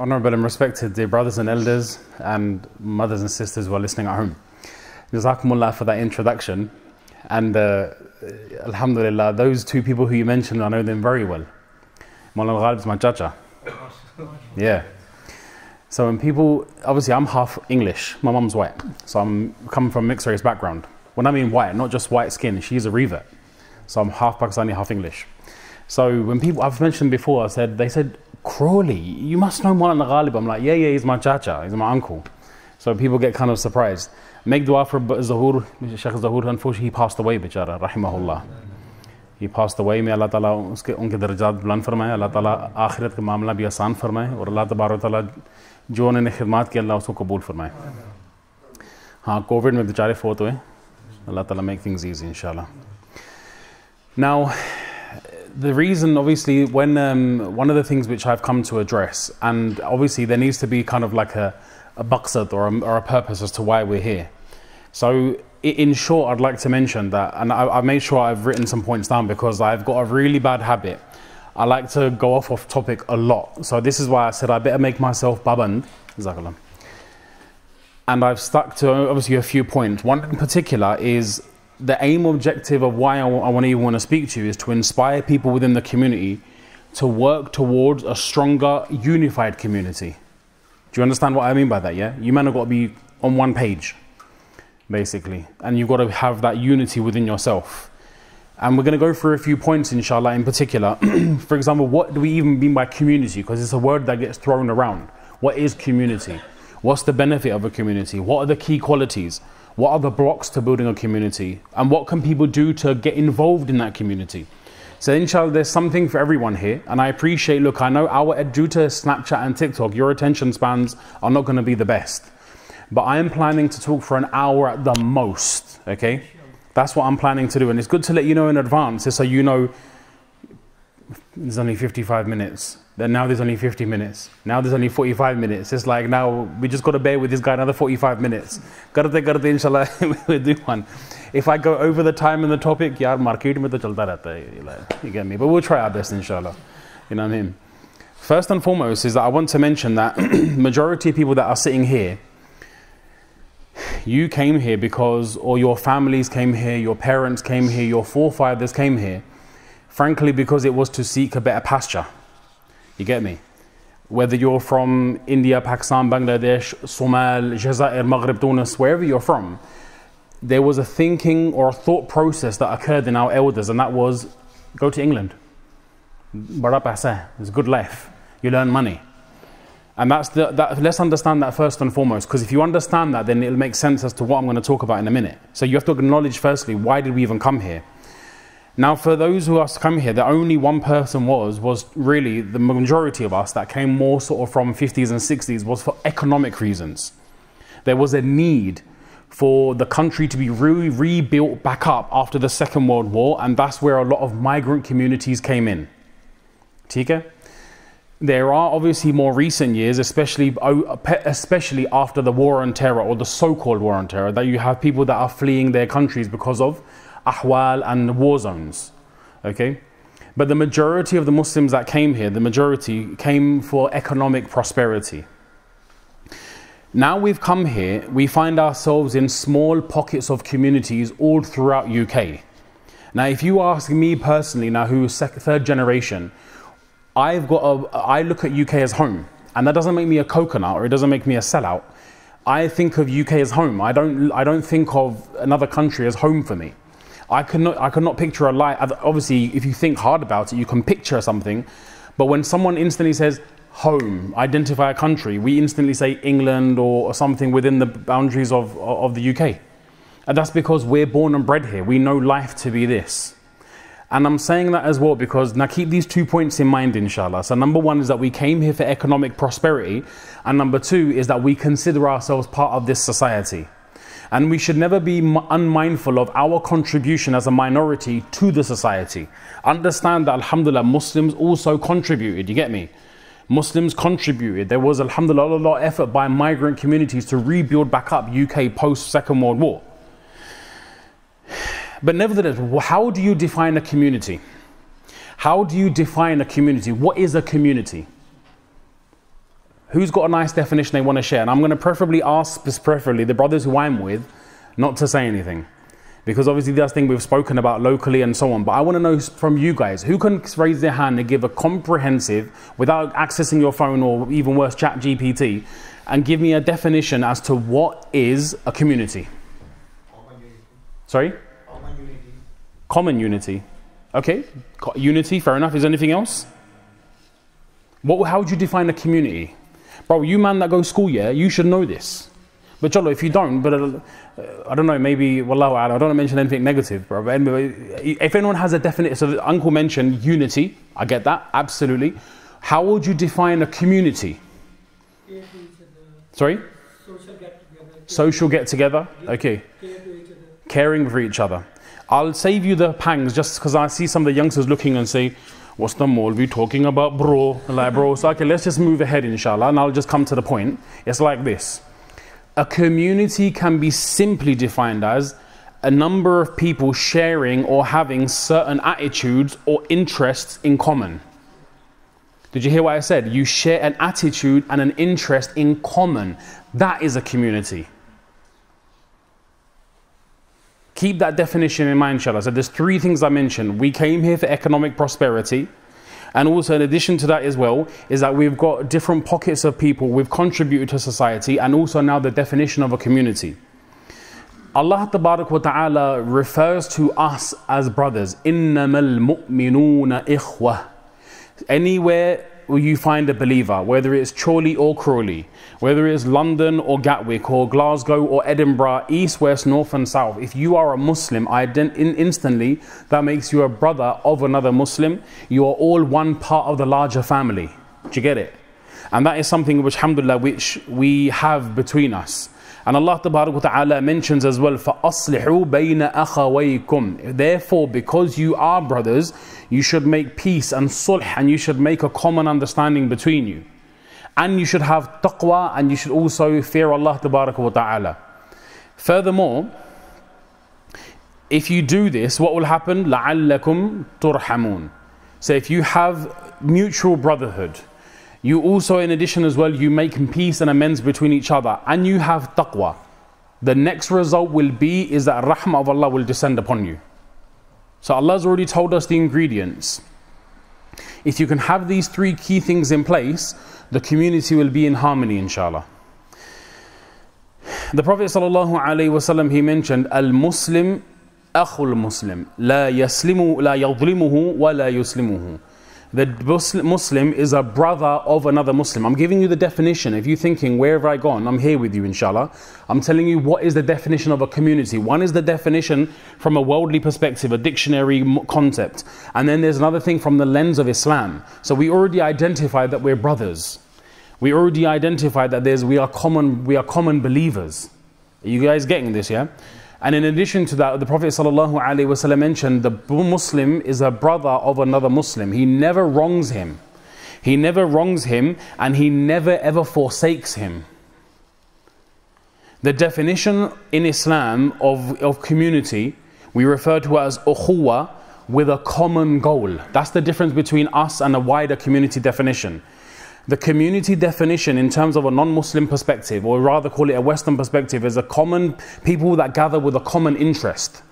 Honorable and respected dear brothers and elders and mothers and sisters who are listening at home. Jazakumullah for that introduction. And uh, Alhamdulillah, those two people who you mentioned, I know them very well. Maulana Ghalib is my chacha. Yeah. So when people, obviously I'm half English, my mum's white. So I'm coming from a mixed race background. When I mean white, not just white skin, she's a revert. So I'm half Pakistani, half English. So when people, I've mentioned before, I said, they said, Crawley, you must know Maulana Ghalib. I'm like, yeah, yeah, he's my cha cha, he's my uncle. So people get kind of surprised. Make dua for Zahur, Sheikh Zahur, unfortunately, he passed away, bichara, rahimahullah. He passed away, may Allah Ta'ala uske unke darjad bland farmaye, Allah Ta'ala akhirat ke mamla bhi asan farmaye, aur Allah Ta'ala Ta'ala jo unhe ne khidmat ki Allah usko kabool farmaye. Ha, COVID mein bichare fot hoye, Allah Ta'ala make things easy, inshallah. Now, the reason, obviously, when um, one of the things which I've come to address, and obviously there needs to be kind of like a, a maqsad or a, or a purpose as to why we're here. So, in short, I'd like to mention that, and I, have made sure I've written some points down because I've got a really bad habit. I like to go off off topic a lot. So, this is why I said I better make myself baband. And I've stuck to obviously a few points. One in particular is the aim objective of why I, I want to even want to speak to you is to inspire people within the community to work towards a stronger, unified community. Do you understand what I mean by that? Yeah, you men have got to be on one page, basically, and you've got to have that unity within yourself. And we're going to go through a few points, inshallah, in particular. For example, what do we even mean by community? Because it's a word that gets thrown around. What is community? What's the benefit of a community? What are the key qualities? What are the blocks to building a community? And what can people do to get involved in that community? So inshallah, there's something for everyone here. And I appreciate, look, I know our, due to Snapchat and TikTok, your attention spans are not going to be the best. But I am planning to talk for an hour at the most, okay? That's what I'm planning to do. And it's good to let you know in advance, so you know there's only 55 minutes. Then now there's only 50 minutes. Now there's only 45 minutes. It's like now we just got to bear with this guy another 45 minutes. Karte karte inshallah we'll do one. If I go over the time and the topic, yaar market mein to chalta rehta hai. You get me? But we'll try our best inshallah. You know what I mean? First and foremost is that I want to mention that majority of people that are sitting here, you came here because, or your families came here, your parents came here, your forefathers came here, frankly because it was to seek a better pasture. You get me? Whether you're from India, Pakistan, Bangladesh, Somal, Jazair, Maghreb, Tunis, wherever you're from, there was a thinking or a thought process that occurred in our elders, and that was go to England. Paisa, it's a good life. You learn money. And that's the, that, let's understand that first and foremost, because if you understand that, then it'll make sense as to what I'm going to talk about in a minute. So you have to acknowledge firstly, why did we even come here? Now, for those who us come here, the only one person was was really the majority of us that came more sort of from 50s and 60s was for economic reasons. There was a need for the country to be really rebuilt back up after the Second World War, and that's where a lot of migrant communities came in. Tika? There are obviously more recent years, especially especially after the war on terror or the so-called war on terror, that you have people that are fleeing their countries because of ahwal and war zones. Okay? But the majority of the Muslims that came here, the majority came for economic prosperity. Now we've come here, we find ourselves in small pockets of communities all throughout UK. Now, if you ask me personally, now who's third generation, I've got a, I look at UK as home, and that doesn't make me a coconut or it doesn't make me a sellout. I think of UK as home. I don't, I don't think of another country as home for me. I could not, I could not picture a life. Obviously, if you think hard about it, you can picture something. But when someone instantly says home, identify a country, we instantly say England or, or something within the boundaries of, of the UK. And that's because we're born and bred here. We know life to be this. And I'm saying that as well because now keep these two points in mind, inshallah. So, number one is that we came here for economic prosperity, and number two is that we consider ourselves part of this society. And we should never be unmindful of our contribution as a minority to the society. Understand that, Alhamdulillah, Muslims also contributed. You get me? Muslims contributed. There was, Alhamdulillah, a lot of effort by migrant communities to rebuild back up UK post Second World War. But nevertheless, how do you define a community? How do you define a community? What is a community? Who's got a nice definition they want to share? And I'm going to preferably ask, preferably the brothers who I'm with, not to say anything. Because obviously that's thing we've spoken about locally and so on. But I want to know from you guys, who can raise their hand and give a comprehensive, without accessing your phone or even worse, ChatGPT, and give me a definition as to what is a community? Sorry? Common unity. Common unity. Okay, unity, fair enough. Is anything else? What, how would you define a community? Bro, you man that go school, yeah, you should know this. But Jolo, if you don't, but uh, I don't know, maybe, wallahu I don't want to mention anything negative, bro. But anyway, if anyone has a definite, so uncle mentioned unity, I get that, absolutely. How would you define a community? Sorry? Social get together. Social get together? Okay. Caring for each other. I'll save you the pangs just because I see some of the youngsters looking and say, What's the we talking about, bro? Like, bro, so okay, let's just move ahead, inshallah, and I'll just come to the point. It's like this a community can be simply defined as a number of people sharing or having certain attitudes or interests in common. Did you hear what I said? You share an attitude and an interest in common. That is a community Keep that definition in mind, inshallah. So there's three things I mentioned. We came here for economic prosperity. And also, in addition to that, as well, is that we've got different pockets of people we've contributed to society, and also now the definition of a community. Allah Ta'ala refers to us as brothers. إِنَّمَا الْمُؤْمِنُونَ إِخْوَةً Anywhere will you find a believer, whether it's Chorley or Crawley, whether it's London or Gatwick or Glasgow or Edinburgh, east, west, north, and south. If you are a Muslim, ident- instantly that makes you a brother of another Muslim. You are all one part of the larger family. Do you get it? And that is something which, alhamdulillah, which we have between us. And Allah Ta'ala mentions as well, فَأَصْلِحُوا بَيْنَ أَخَوَيْكُمْ Therefore, because you are brothers, you should make peace and sulh and you should make a common understanding between you. And you should have taqwa and you should also fear Allah Ta'ala. Furthermore, if you do this, what will happen? لَعَلَّكُمْ تُرْحَمُونَ So if you have mutual brotherhood, you also, in addition as well, you make peace and amends between each other, and you have taqwa. The next result will be is that rahmah of Allah will descend upon you. So Allah has already told us the ingredients. If you can have these three key things in place, the community will be in harmony, inshallah. The Prophet ﷺ, he mentioned, Al-Muslim akhul Muslim, la yaslimu, la yadlimuhu, wa la the Muslim is a brother of another Muslim. I'm giving you the definition. If you're thinking, where have I gone? I'm here with you, inshallah. I'm telling you what is the definition of a community. One is the definition from a worldly perspective, a dictionary concept. And then there's another thing from the lens of Islam. So we already identified that we're brothers. We already identified that there's, we, are common, we are common believers. Are you guys getting this, yeah? And in addition to that, the Prophet ﷺ mentioned the Muslim is a brother of another Muslim. He never wrongs him. He never wrongs him and he never ever forsakes him. The definition in Islam of, of community, we refer to as ukhuwa with a common goal. That's the difference between us and a wider community definition. The community definition, in terms of a non Muslim perspective, or rather call it a Western perspective, is a common people that gather with a common interest.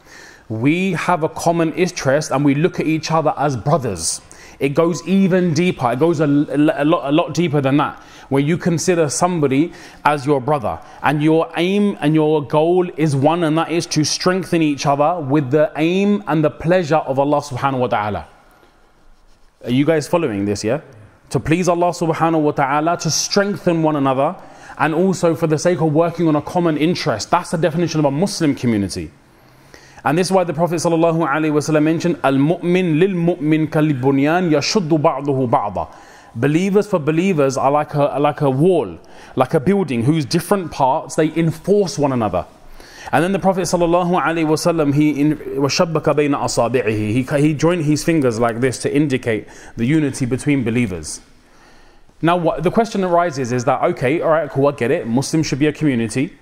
We have a common interest and we look at each other as brothers. It goes even deeper, it goes a, a, lot, a lot deeper than that where you consider somebody as your brother and your aim and your goal is one and that is to strengthen each other with the aim and the pleasure of Allah subhanahu wa ta'ala. Are you guys following this, yeah? To please Allah subhanahu wa ta'ala, to strengthen one another, and also for the sake of working on a common interest. That's the definition of a Muslim community. And this is why the Prophet ﷺ mentioned, Al-mu'min lil-mu'min kalibunyan yashuddu ba'duhu ba'da. Believers for believers are like a, like a wall, like a building whose different parts, they enforce one another. And then the Prophet sallallahu alaihi wasallam he washabbaka bayna asabi'ihi. He he joined his fingers like this to indicate the unity between believers. Now what, the question arises is that okay, all right, cool, I get it. Muslims should be a community.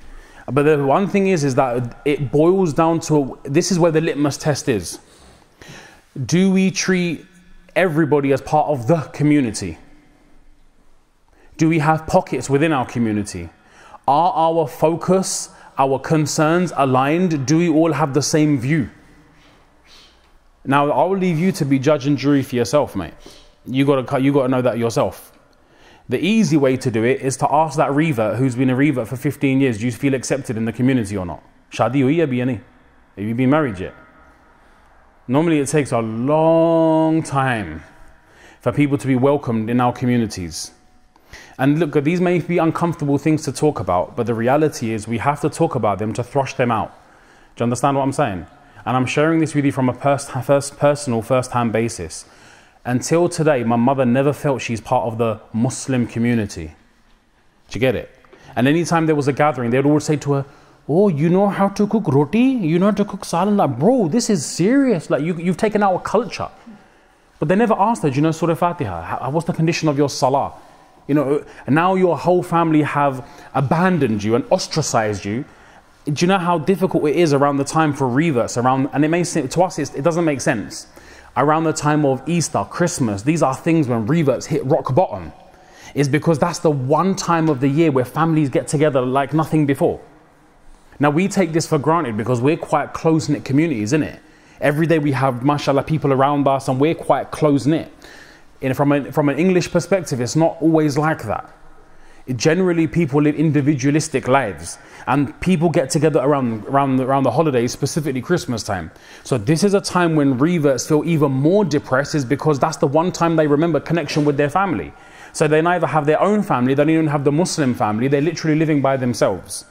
But the one thing is, is that it boils down to this is where the litmus test is. Do we treat everybody as part of the community? Do we have pockets within our community? Are our focus our concerns aligned? Do we all have the same view? Now, I'll leave you to be judge and jury for yourself, mate. You gotta, you gotta know that yourself. The easy way to do it is to ask that revert who's been a revert for 15 years, do you feel accepted in the community or not? Shadi Have you been married yet? Normally, it takes a long time for people to be welcomed in our communities. And look, these may be uncomfortable things to talk about, but the reality is we have to talk about them to thrush them out. Do you understand what I'm saying? And I'm sharing this with you from a first, first personal, first hand basis. Until today, my mother never felt she's part of the Muslim community. Do you get it? And anytime there was a gathering, they would always say to her, Oh, you know how to cook roti? You know how to cook salad? Like, bro, this is serious. Like, you, you've taken our culture. But they never asked her, Do you know Surah Fatiha? How, what's the condition of your salah? You know, now your whole family have abandoned you and ostracized you. Do you know how difficult it is around the time for reverts? Around, and it makes to us, it doesn't make sense around the time of Easter, Christmas, these are things when reverts hit rock bottom, is because that's the one time of the year where families get together like nothing before. Now, we take this for granted because we're quite close knit communities, isn't it? Every day we have, mashallah, people around us and we're quite close knit. From, a, from an English perspective, it's not always like that generally people live individualistic lives and people get together around, around, around the holidays, specifically Christmas time. So this is a time when reverts feel even more depressed is because that's the one time they remember connection with their family. So they neither have their own family, they don't even have the Muslim family, they're literally living by themselves.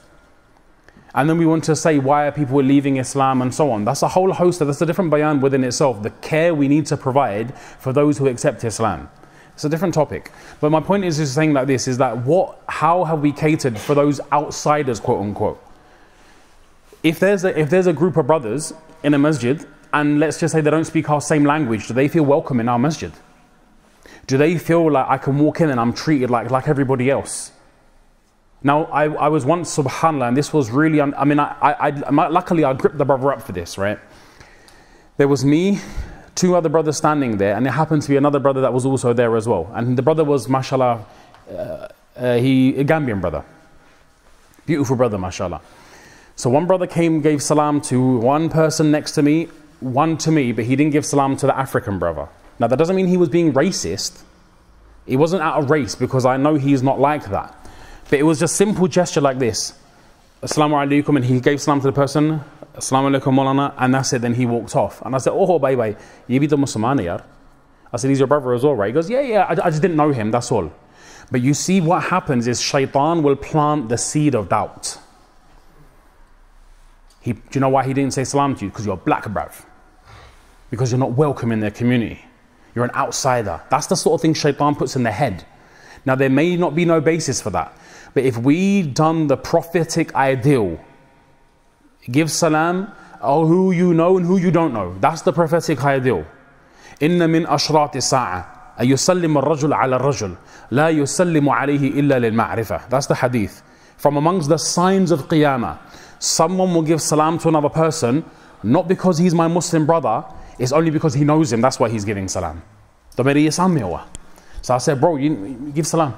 And then we want to say why are people leaving Islam and so on. That's a whole host of, that's a different bayan within itself, the care we need to provide for those who accept Islam. It's a different topic. But my point is, is saying like this is that what, how have we catered for those outsiders, quote unquote? If there's a, if there's a group of brothers in a masjid, and let's just say they don't speak our same language, do they feel welcome in our masjid? Do they feel like I can walk in and I'm treated like, like everybody else? Now, I, I was once, subhanAllah, and this was really, I mean, I, I, I, luckily I gripped the brother up for this, right? There was me, two other brothers standing there, and there happened to be another brother that was also there as well. And the brother was, mashallah, uh, uh, he, a Gambian brother. Beautiful brother, mashallah. So one brother came, gave salam to one person next to me, one to me, but he didn't give salam to the African brother. Now, that doesn't mean he was being racist. It wasn't out of race because I know he's not like that. But it was just simple gesture like this. Assalamu alaikum, and he gave salam to the person. Assalamu alaikum, Maulana. And that's it. Then he walked off. And I said, Oh, bye bye. You be the Muslim, yar. I said, He's your brother as well, right? He goes, Yeah, yeah. I, I just didn't know him. That's all. But you see, what happens is shaitan will plant the seed of doubt. He, do you know why he didn't say salam to you? Because you're black, bruv. Because you're not welcome in their community. You're an outsider. That's the sort of thing shaitan puts in their head. Now, there may not be no basis for that. But if we done the prophetic ideal, Give salam or who you know and who you don't know. That's the prophetic ideal. إن من أشراط الساعة أن يسلم الرجل على الرجل لا يسلم عليه إلا للمعرفة. That's the hadith. From amongst the signs of Qiyamah, someone will give salam to another person not because he's my Muslim brother, it's only because he knows him. That's why he's giving salam. So I said, bro, you give salam.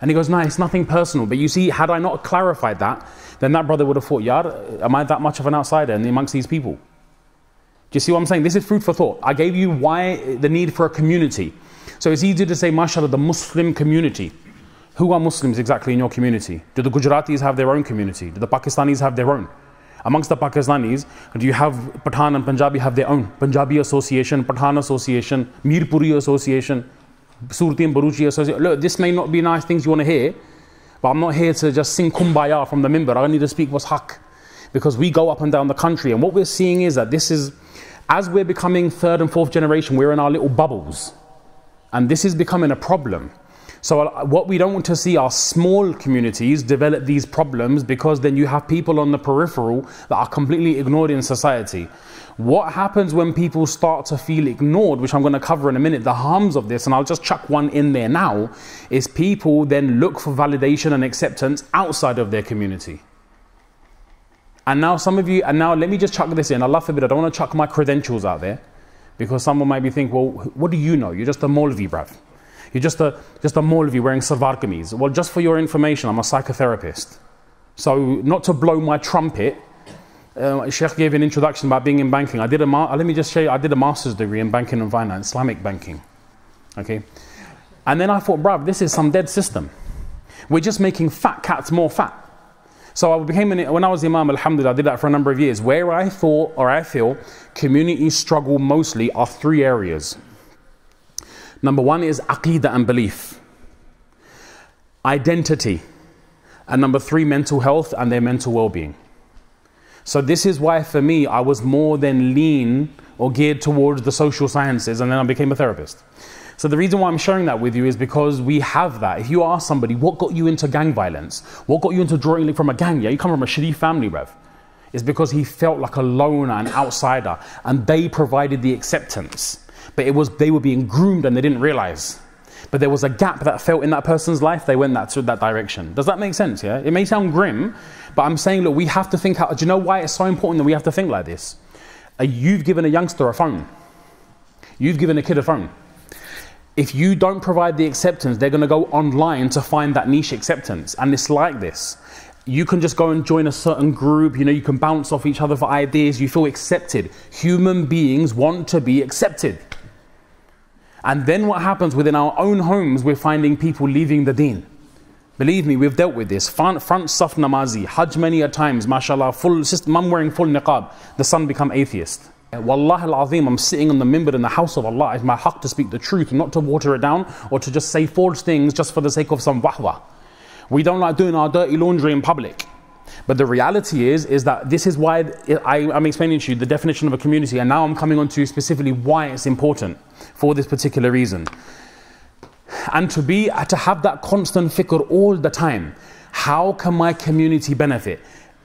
And he goes, no, it's nothing personal. But you see, had I not clarified that, then that brother would have thought, Yar, am I that much of an outsider amongst these people? Do you see what I'm saying? This is food for thought. I gave you why the need for a community. So it's easy to say, mashallah, the Muslim community. Who are Muslims exactly in your community? Do the Gujaratis have their own community? Do the Pakistanis have their own? Amongst the Pakistanis, do you have Pathan and Punjabi have their own? Punjabi Association, Pathan Association, Mirpuri Association, Look, this may not be nice things you want to hear, but I'm not here to just sing kumbaya from the mimbar. I need to speak what's haq. Because we go up and down the country, and what we're seeing is that this is, as we're becoming third and fourth generation, we're in our little bubbles. And this is becoming a problem. So, uh, what we don't want to see are small communities develop these problems because then you have people on the peripheral that are completely ignored in society. What happens when people start to feel ignored, which I'm going to cover in a minute, the harms of this, and I'll just chuck one in there now, is people then look for validation and acceptance outside of their community. And now some of you, and now let me just chuck this in. I love Allah forbid, I don't want to chuck my credentials out there because someone might be thinking, well, what do you know? You're just a Molvi, bruv. You're just a, just a Maulvi wearing salwar kameez. Well, just for your information, I'm a psychotherapist. So, not to blow my trumpet, uh, Sheikh gave an introduction about being in banking. I did a, let me just show you, I did a master's degree in banking and finance, Islamic banking. Okay? And then I thought, bruv, this is some dead system. We're just making fat cats more fat. So I became an, when I was Imam, Alhamdulillah, I did that for a number of years. Where I thought or I feel communities struggle mostly are three areas. Number one is aqidah and belief, identity, and number three, mental health and their mental well being. So this is why for me, I was more than lean or geared towards the social sciences, and then I became a therapist. So the reason why I'm sharing that with you is because we have that. If you ask somebody, what got you into gang violence? What got you into drawing from a gang? Yeah, you come from a shitty family, Rev. It's because he felt like a loner, an outsider, and they provided the acceptance. But it was they were being groomed and they didn't realize. But there was a gap that felt in that person's life, they went that that direction. Does that make sense? Yeah? It may sound grim, but I'm saying, look, we have to think how do you know why it's so important that we have to think like this? You've given a youngster a phone. You've given a kid a phone if you don't provide the acceptance, they're going to go online to find that niche acceptance. And it's like this. You can just go and join a certain group, you know, you can bounce off each other for ideas, you feel accepted. Human beings want to be accepted. And then what happens within our own homes, we're finding people leaving the deen. Believe me, we've dealt with this. Front, front saf namazi, hajj many a times, mashallah, full, mum wearing full niqab, the son become atheist. Wallah al-Azim, I'm sitting on the minbar in the house of Allah. It's my haqq to speak the truth, not to water it down or to just say false things just for the sake of some wahwa. We don't like doing our dirty laundry in public. But the reality is, is that this is why I, am explaining to you the definition of a community, and now I'm coming on to specifically why it's important for this particular reason. And to be uh, to have that constant fikr all the time. How can my community benefit?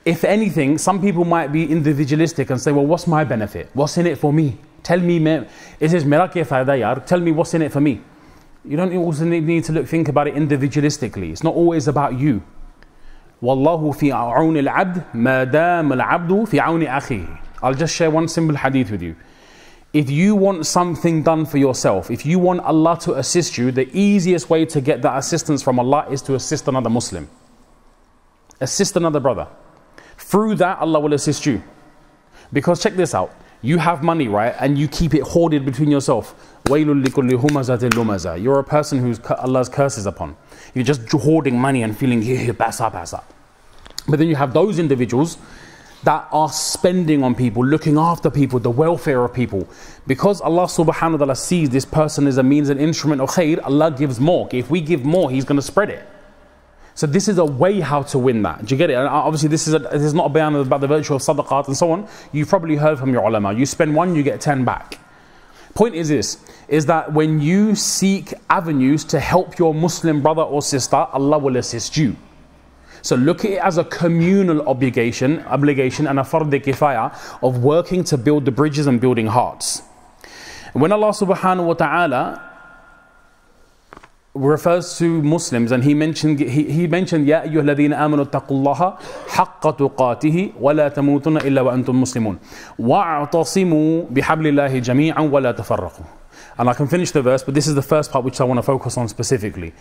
if anything, some people might be individualistic and say, well, what's my benefit? What's in it for me? Tell me, is yaar. Tell me what's in it for me. You don't also need to look, think about it individualistically. It's not always about you. Wallahu fi aun al abd, madam al abdu fi aun akhihi. I'll just share one simple hadith with you. If you want something done for yourself, if you want Allah to assist you, the easiest way to get that assistance from Allah is to assist another Muslim. Assist another brother. Through that, Allah will assist you. Because check this out you have money, right? And you keep it hoarded between yourself. You're a person who Allah's curses upon. You're just hoarding money and feeling, here, here, pass up, pass up. But then you have those individuals that are spending on people, looking after people, the welfare of people. Because Allah subhanahu wa ta'ala sees this person as a means and instrument of khair, Allah gives more. If we give more, He's going to spread it. So this is a way how to win that. Do you get it? And obviously this is, a, this is not a bayan about the virtue of sadaqat and so on. You've probably heard from your ulama. You spend one, you get ten back. Point is this, is that when you seek avenues to help your Muslim brother or sister, Allah will assist you. So look at it as a communal obligation, obligation and a fard kifaya of working to build the bridges and building hearts. When Allah subhanahu wa ta'ala refers to Muslims and he mentioned he, he mentioned يا أيها الذين آمنوا اتقوا الله حق تقاته ولا تموتن إلا وأنتم مسلمون واعتصموا بحبل الله جميعا ولا تفرقوا and I can finish the verse but this is the first part which I want to focus on specifically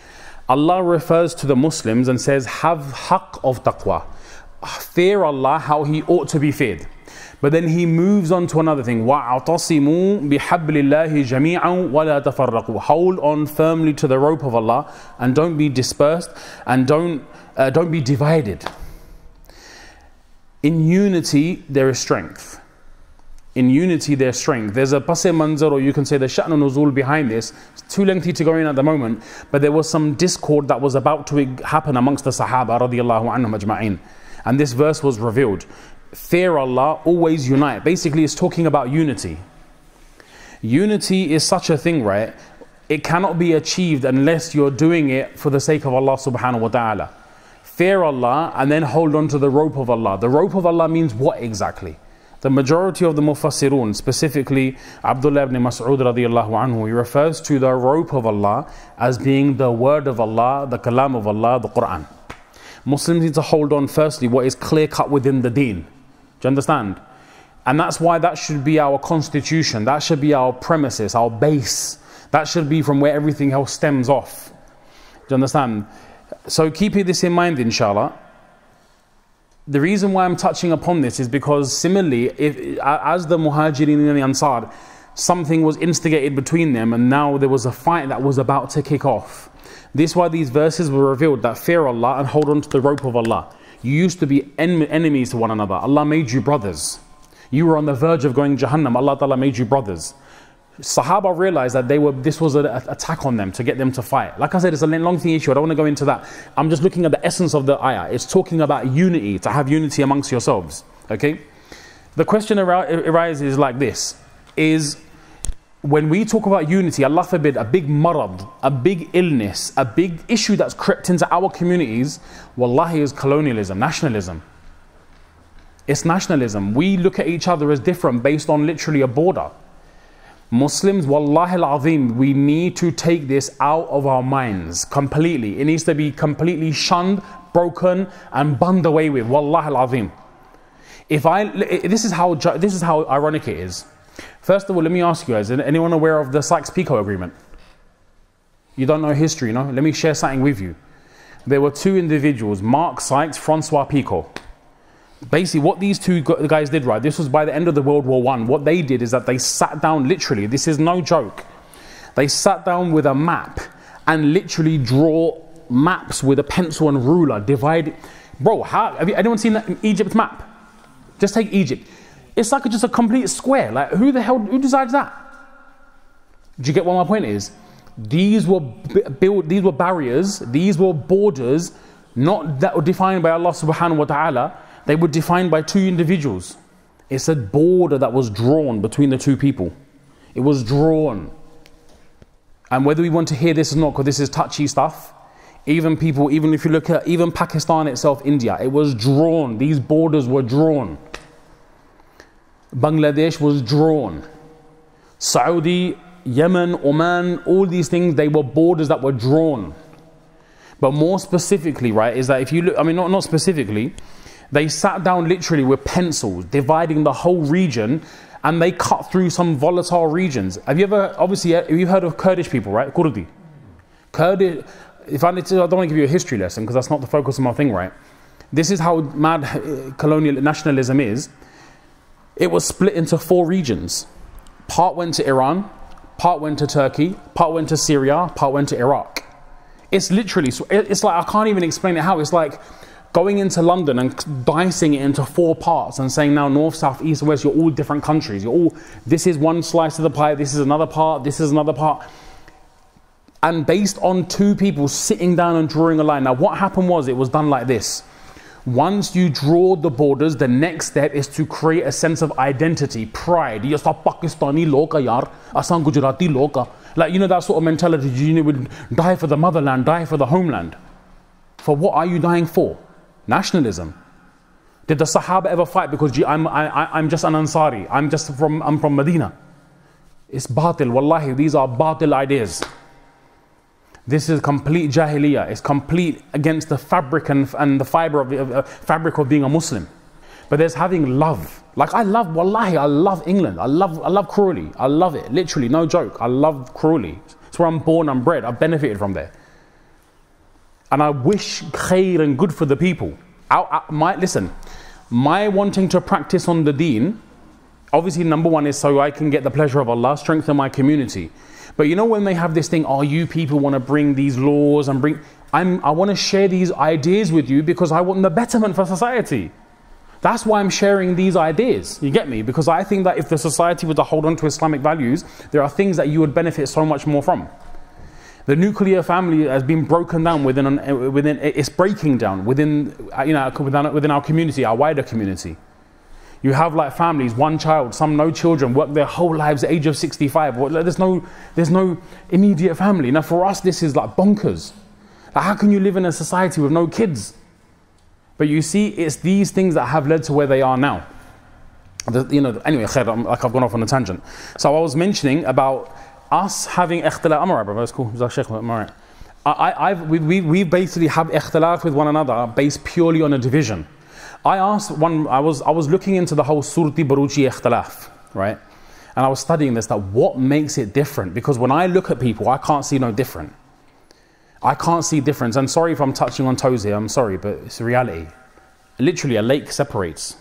Allah refers to the Muslims and says have haqq of taqwa fear Allah how he ought to be feared but then he moves on to another thing. وَاعْتَصِمُوا بِحَبْلِ اللَّهِ جَمِيعًا وَلَا تَفَرَّقُوا Hold on firmly to the rope of Allah and don't be dispersed and don't, uh, don't be divided. In unity, there is strength. In unity, there's strength. There's a passe manzar, or you can say the sha'nu nuzul behind this. It's too lengthy to go in at the moment, but there was some discord that was about to happen amongst the Sahaba radiallahu anhum ajma'in. And this verse was revealed fear Allah, always unite. Basically, it's talking about unity. Unity is such a thing, right? It cannot be achieved unless you're doing it for the sake of Allah subhanahu wa ta'ala. Fear Allah and then hold on to the rope of Allah. The rope of Allah means what exactly? The majority of the Mufassirun, specifically Abdullah ibn Mas'ud radiallahu anhu, he refers to the rope of Allah as being the word of Allah, the kalam of Allah, the Quran. Muslims need to hold on firstly what is clear cut within the deen. Do you understand? And that's why that should be our constitution. That should be our premises, our base. That should be from where everything else stems off. Do you understand? So keeping this in mind, inshallah. The reason why I'm touching upon this is because similarly, if, as the Muhajirin and the Ansar, something was instigated between them and now there was a fight that was about to kick off. This is why these verses were revealed that fear Allah and hold on to the rope of Allah. You used to be en enemies to one another. Allah made you brothers. You were on the verge of going Jahannam. Allah Ta'ala made you brothers. Sahaba realized that they were this was an attack on them to get them to fight. Like I said, it's a lengthy issue. I don't want to go into that. I'm just looking at the essence of the ayah. It's talking about unity, to have unity amongst yourselves. Okay? The question arises like this is when we talk about unity, Allah forbid, a big marad, a big illness, a big issue that's crept into our communities, wallahi is colonialism, nationalism. It's nationalism. We look at each other as different based on literally a border. Muslims, wallahi al-azim, we need to take this out of our minds completely. It needs to be completely shunned, broken, and bunned away with. Wallahi al-azim. If I, this is how, this is how ironic it is. First of all, let me ask you guys, is anyone aware of the Sykes-Picot agreement? You don't know history, no? Let me share something with you. There were two individuals, Mark Sykes, Francois Picot. Basically, what these two guys did, right, this was by the end of the World War One. What they did is that they sat down, literally, this is no joke. They sat down with a map and literally draw maps with a pencil and ruler, divide. Bro, how, have you, anyone seen that Egypt map? Just take Egypt. It's like just a complete square. Like, who the hell, who decides that? Do you get what my point is? These were built, these were barriers, these were borders, not that were defined by Allah subhanahu wa ta'ala, they were defined by two individuals. It's a border that was drawn between the two people. It was drawn. And whether we want to hear this or not, because this is touchy stuff, even people, even if you look at even Pakistan itself, India, it was drawn. These borders were drawn. Bangladesh was drawn. Saudi, Yemen, Oman, all these things, they were borders that were drawn. But more specifically, right, is that if you look, I mean, not, not specifically, they sat down literally with pencils, dividing the whole region, and they cut through some volatile regions. Have you ever, obviously, you've heard of Kurdish people, right? Kurdi. Kurdish, if I, need to, I don't want to give you a history lesson because that's not the focus of my thing, right? This is how mad uh, colonial nationalism is it was split into four regions. Part went to Iran, part went to Turkey, part went to Syria, part went to Iraq. It's literally, it's like, I can't even explain it how. It's like going into London and dicing it into four parts and saying now north, south, east, west, you're all different countries. You're all, this is one slice of the pie, this is another part, this is another part. And based on two people sitting down and drawing a line. Now, what happened was it was done like this. Once you draw the borders, the next step is to create a sense of identity, pride. You're Pakistani loka yar, asan Gujarati loka. Like, you know, that sort of mentality, you would die for the motherland, die for the homeland. For what are you dying for? Nationalism. Did the Sahaba ever fight because I'm, I, I'm just an Ansari, I'm just from, I'm from Medina? It's batil, wallahi, these are batil ideas. This is complete jahiliyyah. It's complete against the fabric and, and the fiber of, uh, fabric of being a Muslim. But there's having love. Like I love, wallahi, I love England. I love, I love Crawley. I love it. Literally, no joke. I love Crawley. It's where I'm born, I'm bred. I've benefited from there. And I wish khair and good for the people. I, I, my, listen, my wanting to practice on the deen, obviously number one is so I can get the pleasure of Allah, strengthen my community. But you know when they have this thing, oh, you people want to bring these laws and bring, I'm, I want to share these ideas with you because I want the betterment for society. That's why I'm sharing these ideas. You get me? Because I think that if the society were to hold on to Islamic values, there are things that you would benefit so much more from. The nuclear family has been broken down within, within it's breaking down within, you know, within our community, our wider community. You have like families, one child, some no children, work their whole lives at age of 65. There's no, there's no immediate family. Now for us, this is like bonkers. Like how can you live in a society with no kids? But you see, it's these things that have led to where they are now. The, you know, anyway, khair, like I've gone off on a tangent. So I was mentioning about us having ikhtilaf. I'm alright, bro. That's cool. I'm alright. I, I've, we, we, we basically have ikhtilaf with one another based purely on a division. I asked one, I was, I was looking into the whole Surti Baruchi Ikhtilaf, right? And I was studying this, that what makes it different? Because when I look at people, I can't see no different. I can't see difference. And sorry if I'm touching on toes here, I'm sorry, but it's a reality. Literally, a lake separates.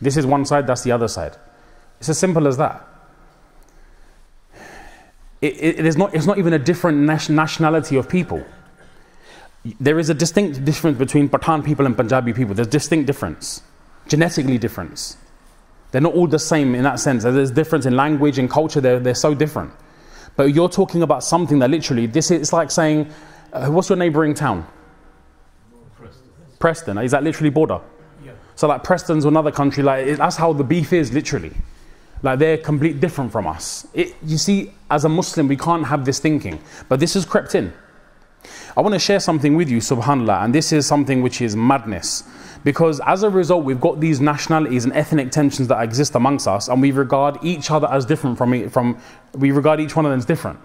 This is one side, that's the other side. It's as simple as that. It, it, it is not, it's not even a different nationality of people. There is a distinct difference between Pathan people and Punjabi people. There's distinct difference, genetically difference. They're not all the same in that sense. There's difference in language and culture. They're, they're so different. But you're talking about something that literally, this is like saying, uh, what's your neighboring town? Preston. Preston. Is that literally border? Yeah. So like Preston's another country. Like that's how the beef is literally. Like they're completely different from us. It, you see, as a Muslim, we can't have this thinking. But this has crept in. I want to share something with you, subhanAllah, and this is something which is madness. Because as a result, we've got these nationalities and ethnic tensions that exist amongst us, and we regard each other as different from, from we regard each one of them as different.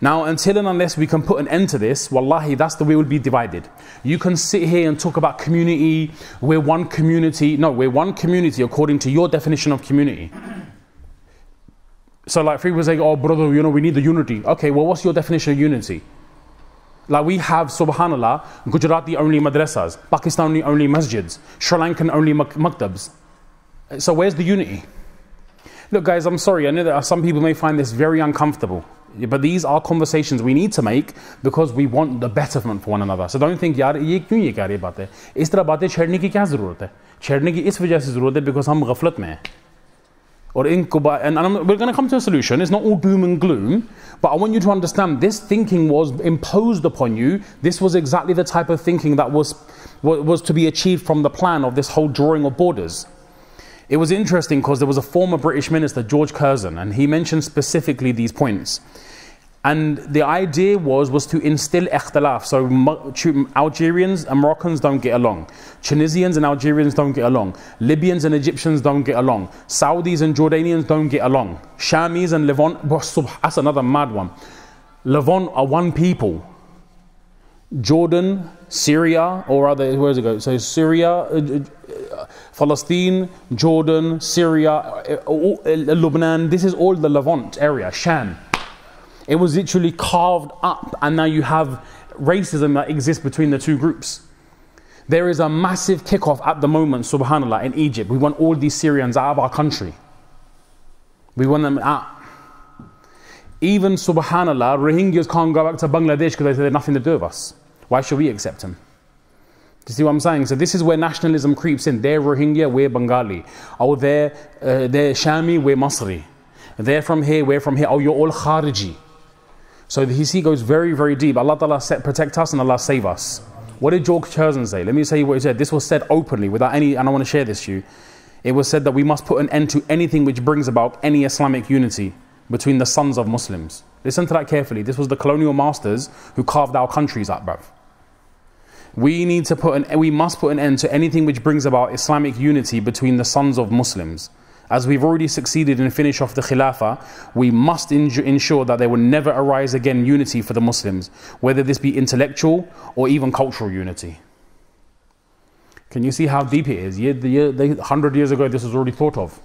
Now, until and unless we can put an end to this, wallahi, that's the way we'll be divided. You can sit here and talk about community, we're one community. No, we're one community according to your definition of community. So, like, people say, oh, brother, you know, we need the unity. Okay, well, what's your definition of unity? Like we have, subhanAllah, Gujarati only madrasas, Pakistani only masjids, Sri Lankan only maktabs. So where's the unity? Look, guys, I'm sorry. I know that some people may find this very uncomfortable. But these are conversations we need to make because we want the betterment for one another. So don't think, यार ये क्यों ये कह रही बात है इस तरह बातें छेड़ने की क्या ज़रूरत है छेड़ने की इस वजह से ज़रूरत है बिकॉज हम गफलत में हैं or incuba, and, and we're going to come to a solution. It's not all doom and gloom, but I want you to understand this thinking was imposed upon you. This was exactly the type of thinking that was, was to be achieved from the plan of this whole drawing of borders. It was interesting because there was a former British minister, George Curzon, and he mentioned specifically these points. And the idea was, was to instill ikhtilaf. So Algerians and Moroccans don't get along. Tunisians and Algerians don't get along. Libyans and Egyptians don't get along. Saudis and Jordanians don't get along. Shamis and Levant, that's another mad one. Levant are one people. Jordan, Syria, or other, where does it go? So Syria, uh, uh, Palestine, Jordan, Syria, uh, Lebanon, this is all the Levant area, Sham. It was literally carved up, and now you have racism that exists between the two groups. There is a massive kickoff at the moment, subhanAllah, in Egypt. We want all these Syrians out of our country. We want them out. Even subhanAllah, Rohingyas can't go back to Bangladesh because they say they have nothing to do with us. Why should we accept them? Do you see what I'm saying? So this is where nationalism creeps in. They're Rohingya, we're Bengali. Oh, they're, uh, they're Shami, we're Masri. They're from here, we're from here. Oh, you're all Khariji. So the he goes very, very deep. Allah Ta'ala protect us and Allah save us. What did George Curzon say? Let me say what he said. This was said openly without any, and I want to share this to you. It was said that we must put an end to anything which brings about any Islamic unity between the sons of Muslims. Listen to that carefully. This was the colonial masters who carved our countries up, bruv. We need to put an, we must put an end to anything which brings about Islamic unity between the sons of Muslims. As we've already succeeded in finish off the Khilafah, we must ensure that there will never arise again unity for the Muslims, whether this be intellectual or even cultural unity. Can you see how deep it is? The year, the, 100 years ago, this was already thought of.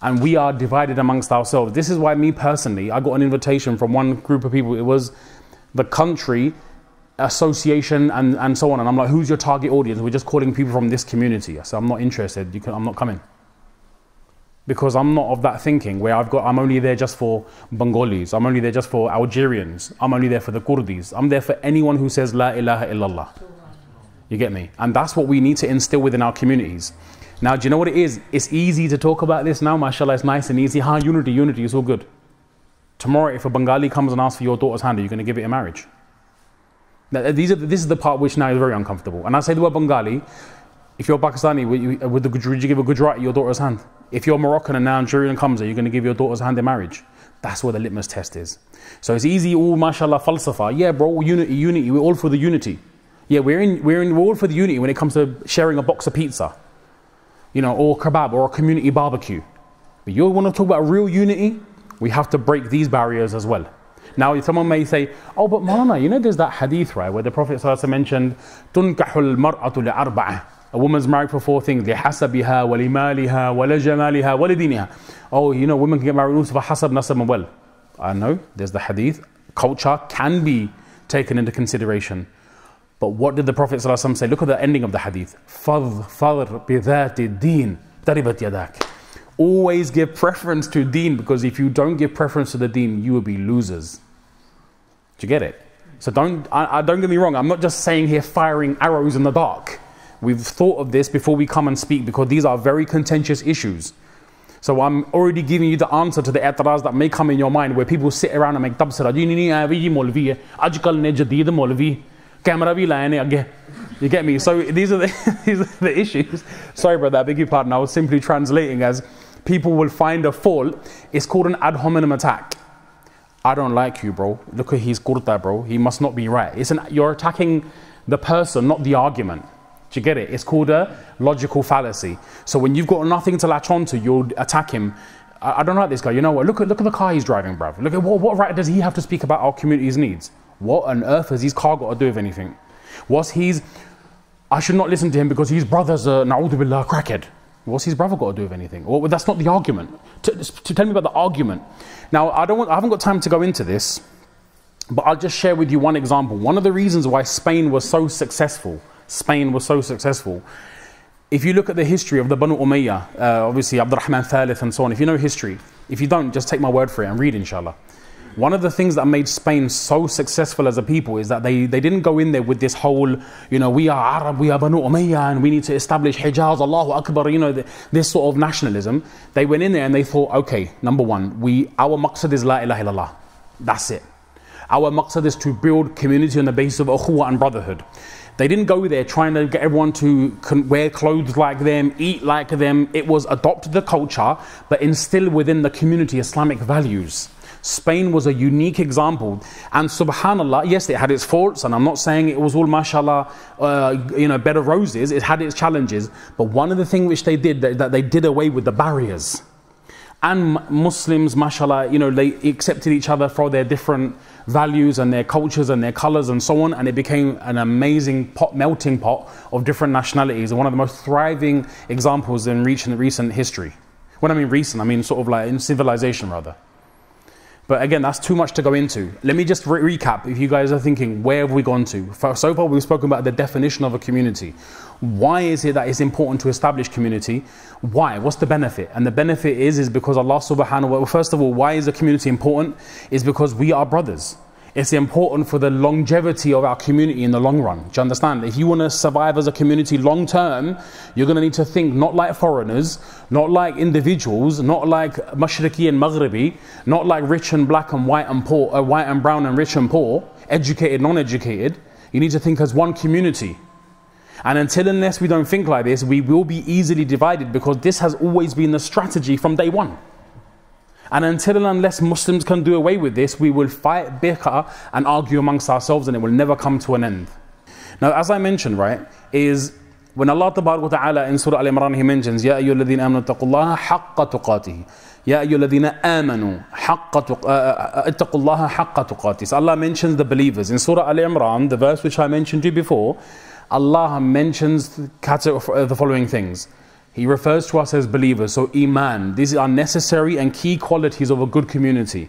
And we are divided amongst ourselves. This is why, me personally, I got an invitation from one group of people. It was the country association and, and so on. And I'm like, who's your target audience? We're just calling people from this community. So I'm not interested. Can, I'm not coming because I'm not of that thinking where I've got I'm only there just for Bengalis, I'm only there just for Algerians, I'm only there for the Kurdis. I'm there for anyone who says La ilaha illallah. You get me? And that's what we need to instill within our communities. Now, do you know what it is? It's easy to talk about this now, mashallah, it's nice and easy. Ha, unity, unity, it's all good. Tomorrow, if a Bengali comes and asks for your daughter's hand, are you going to give it a marriage? Now, these are, this is the part which now is very uncomfortable. And I say the word Bengali, if you're Pakistani, would, the, would you give a Gujarati your daughter's hand? If you're Moroccan and now Nigerian comes, are you going to give your daughter's hand in marriage? That's where the litmus test is. So it's easy, all mashallah, falsafa. Yeah, bro, unity, unity. We're all for the unity. Yeah, we're, in, we're, in, we're all for the unity when it comes to sharing a box of pizza, you know, or kebab or a community barbecue. But you want to talk about real unity? We have to break these barriers as well. Now, someone may say, oh, but Malana, you know, there's that hadith, right, where the Prophet mentioned, تُنْكَحُ الْمَرْأَةُ لِأَرْبَعَةٍ A woman's married for four things. لحسبها ولمالها ولجمالها ولدينها. Oh, you know, women can get married also for hasab, nasab and well. I know, there's the hadith. Culture can be taken into consideration. But what did the Prophet ﷺ say? Look at the ending of the hadith. فَضْفَضْ بِذَاتِ الدِّينِ تَرِبَتْ يَدَاكَ Always give preference to deen because if you don't give preference to the deen, you will be losers. Do you get it? So don't, I, I, don't get me wrong, I'm not just saying here firing arrows in the dark. We've thought of this before we come and speak because these are very contentious issues. So I'm already giving you the answer to the etiraz that may come in your mind where people sit around and make tabsara. Eh? You get me? So these are the, these are the issues. Sorry that, I beg your pardon. I was simply translating as people will find a fault. It's called an ad hominem attack. I don't like you, bro. Look at his kurta, bro. He must not be right. It's an, you're attacking the person, not the argument. Do you get it? It's called a logical fallacy. So when you've got nothing to latch onto, you'll attack him. I, I don't like this guy. You know what? Look at look at the car he's driving, bruv. Look at what, what right does he have to speak about our community's needs? What on earth has his car got to do with anything? What's his? I should not listen to him because his brother's a billah crackhead. What's his brother got to do with anything? Well, that's not the argument. To, to tell me about the argument. Now, I don't. Want, I haven't got time to go into this, but I'll just share with you one example. One of the reasons why Spain was so successful Spain was so successful. If you look at the history of the Banu Umayyah, uh, obviously Abdurrahman Thalith and so on, if you know history, if you don't, just take my word for it and read, inshallah. One of the things that made Spain so successful as a people is that they, they didn't go in there with this whole, you know, we are Arab, we are Banu Umayyah, and we need to establish Hijaz, Allahu Akbar, you know, the, this sort of nationalism. They went in there and they thought, okay, number one, we our maqsad is La ilaha illallah. That's it. Our maqsad is to build community on the basis of ukhuwah and brotherhood. They didn't go there trying to get everyone to wear clothes like them, eat like them. It was adopt the culture, but instill within the community Islamic values. Spain was a unique example. And subhanAllah, yes, it had its faults, and I'm not saying it was all mashallah, uh, you know, bed of roses. It had its challenges. But one of the things which they did, that, that they did away with the barriers and Muslims, mashallah, you know, they accepted each other for their different values and their cultures and their colors and so on, and it became an amazing pot, melting pot of different nationalities and one of the most thriving examples in recent, recent history. When I mean recent, I mean sort of like in civilization rather. But again, that's too much to go into. Let me just re- recap if you guys are thinking, where have we gone to? So far, we've spoken about the definition of a community. Why is it that it's important to establish community? Why? What's the benefit? And the benefit is, is because Allah subhanahu wa ta'ala, first of all, why is the community important? Is because we are brothers. It's important for the longevity of our community in the long run. Do you understand? If you want to survive as a community long term, you're going to need to think not like foreigners, not like individuals, not like Mashriqi and Maghribi, not like rich and black and white and poor, uh, white and brown and rich and poor, educated, non-educated. You need to think as one community. And until unless we don't think like this, we will be easily divided because this has always been the strategy from day one. And until and unless Muslims can do away with this, we will fight, bicker, and argue amongst ourselves, and it will never come to an end. Now, as I mentioned, right, is when Allah Ta'ala in Surah Al Imran, He mentions, Ya ayyuhalladhina amanu taqullaha haqqa. Ya ayyuhalladhina amanu haqqa uh, uh, uh, ittaqullaha haqqa tuqatihi. So Allah mentions the believers. In Surah Al Imran, the verse which I mentioned to you before, Allah mentions uh, the following things. He refers to us as believers. So, Iman. These are necessary and key qualities of a good community.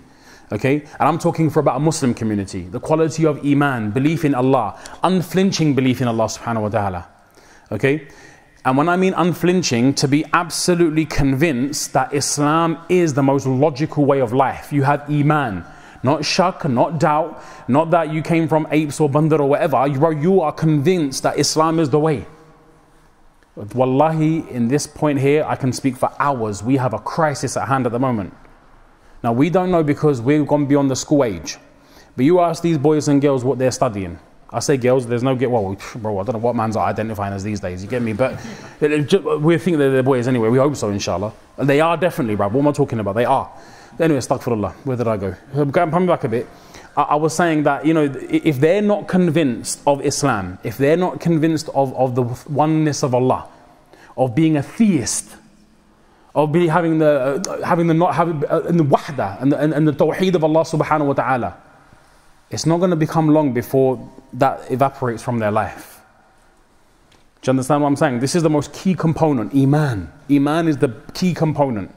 Okay? And I'm talking for about a Muslim community. The quality of Iman, belief in Allah, unflinching belief in Allah subhanahu wa ta'ala. Okay? And when I mean unflinching, to be absolutely convinced that Islam is the most logical way of life. You have Iman. Not shak, not doubt, not that you came from apes or bandar or whatever. You are, you are convinced that Islam is the way. Wallahi, in this point here, I can speak for hours. We have a crisis at hand at the moment. Now, we don't know because we've gone beyond the school age. But you ask these boys and girls what they're studying. I say girls, there's no get, well, bro, I don't know what mans are identifying as these days, you get me? But we think they're boys anyway, we hope so, inshallah. They are definitely, bro. What am I talking about? They are. Anyway, astaghfirullah. Where did I go? Coming back a bit. I was saying that, you know, if they're not convinced of Islam, if they're not convinced of, of the oneness of Allah, of being a theist, of being, having the, uh, having the not having uh, the wahda and the, and, and the tawheed of Allah subhanahu wa ta'ala, it's not going to become long before that evaporates from their life. Do you understand what I'm saying? This is the most key component, Iman. Iman is the key component.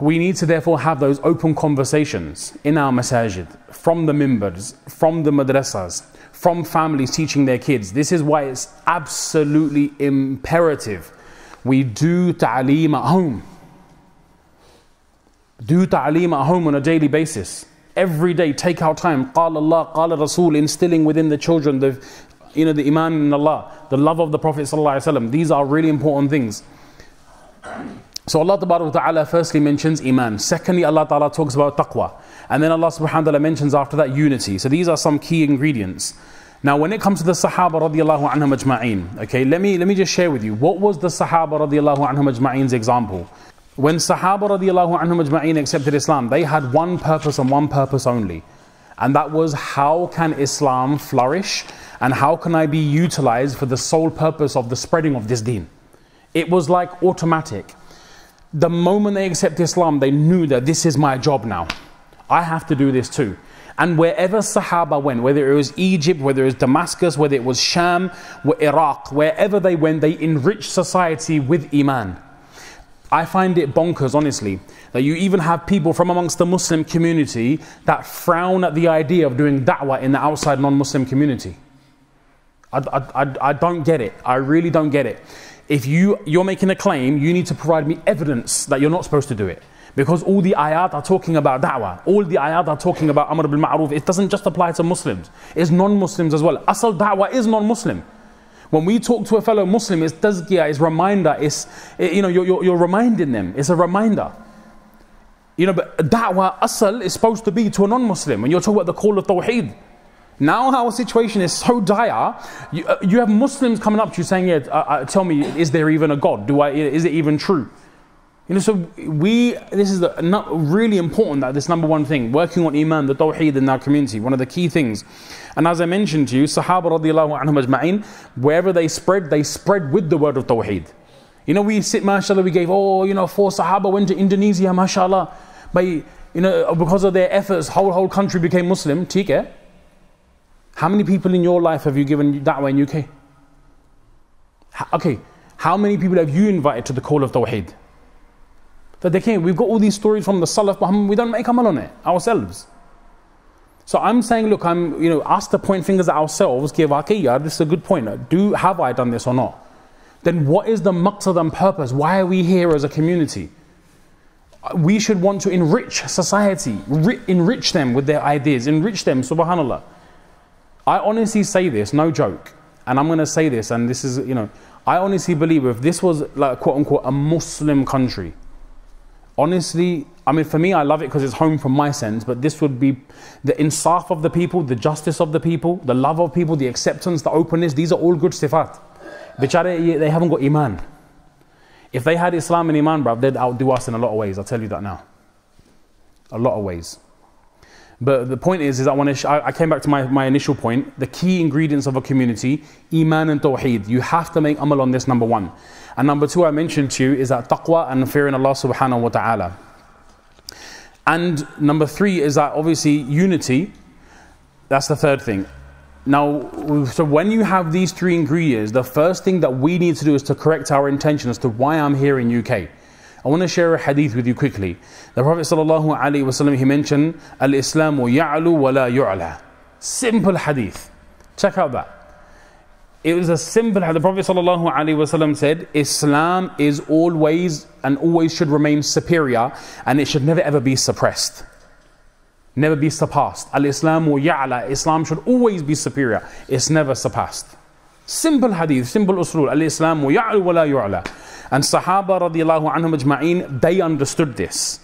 We need to therefore have those open conversations in our masajid, from the mimbers, from the madrasas, from families teaching their kids. This is why it's absolutely imperative we do ta'aleem at home. Do ta'aleem at home on a daily basis. Every day, take our time. Qala Allah, Qala Rasul, instilling within the children the, you know, the iman in Allah, the love of the Prophet These are really important things. So Allah Ta'ala firstly mentions Iman. Secondly, Allah Ta'ala talks about taqwa. And then Allah subhanahu wa ta'ala mentions after that unity. So these are some key ingredients. Now when it comes to the Sahaba radiallahu anhum ajma'een, okay, let me, let me just share with you. What was the Sahaba radiallahu anhum ajma'een's example? When Sahaba radiallahu anhum ajma'een accepted Islam, they had one purpose and one purpose only. And that was how can Islam flourish and how can I be utilized for the sole purpose of the spreading of this deen? It was like automatic the moment they accept Islam, they knew that this is my job now. I have to do this too. And wherever Sahaba went, whether it was Egypt, whether it was Damascus, whether it was Sham, Iraq, wherever they went, they enriched society with Iman. I find it bonkers, honestly, that you even have people from amongst the Muslim community that frown at the idea of doing da'wah in the outside non Muslim community. I, I, I, I don't get it. I really don't get it if you, you're making a claim, you need to provide me evidence that you're not supposed to do it. Because all the ayat are talking about da'wah. All the ayat are talking about amr bil ma'ruf. It doesn't just apply to Muslims. It's non-Muslims as well. Asal da'wah is non-Muslim. When we talk to a fellow Muslim, it's tazkiyah, it's reminder, it's, you know, you're, you're, you're reminding them. It's a reminder. You know, but da'wah asal is supposed to be to a non-Muslim. When you're talking about the call of tawheed, now our situation is so dire. You, uh, you have Muslims coming up to you saying, "Yeah, uh, uh, tell me, is there even a God? Do I? Is it even true?" You know, so we. This is the, really important that this number one thing, working on iman, the tawheed in our community, one of the key things. And as I mentioned to you, Sahaba radiallahu anhum ajma'in, wherever they spread, they spread with the word of tawheed. You know, we sit, mashallah, we gave, oh, you know, four Sahaba went to Indonesia, mashallah. But, you know, because of their efforts, whole whole country became Muslim. ठीक how many people in your life have you given that way in UK? Okay, how many people have you invited to the call of Tawheed? That they came. We've got all these stories from the Salaf, but we don't make amal on it ourselves. So I'm saying, look, I'm, you know, ask to point fingers at ourselves, give yeah, this is a good point. Do, have I done this or not? Then what is the maqsad and purpose? Why are we here as a community? We should want to enrich society, enrich them with their ideas, enrich them, subhanAllah. I honestly say this, no joke, and I'm going to say this, and this is, you know, I honestly believe if this was like quote unquote a Muslim country, honestly, I mean, for me, I love it because it's home from my sense, but this would be the insaf of the people, the justice of the people, the love of people, the acceptance, the openness. These are all good sifat. They haven't got iman. If they had Islam and iman, bruv, they'd outdo us in a lot of ways. I'll tell you that now. A lot of ways. But the point is, is I want to. I came back to my, my initial point. The key ingredients of a community, iman and tawheed. You have to make amal on this. Number one, and number two, I mentioned to you is that taqwa and fearing Allah subhanahu wa taala. And number three is that obviously unity. That's the third thing. Now, so when you have these three ingredients, the first thing that we need to do is to correct our intention as to why I'm here in UK. I want to share a hadith with you quickly. The Prophet ﷺ, he mentioned, Al-Islamu ya'lu wa la yu'la. Simple hadith. Check out that. It was a simple hadith. The Prophet ﷺ said, Islam is always and always should remain superior and it should never ever be suppressed. Never be surpassed. Al-Islamu ya'la. Islam should always be superior. It's never surpassed. Simple hadith, simple usul. Al-Islamu ya'lu wa la yu'la. And Sahaba radiallahu anhum ajma'in, they understood this.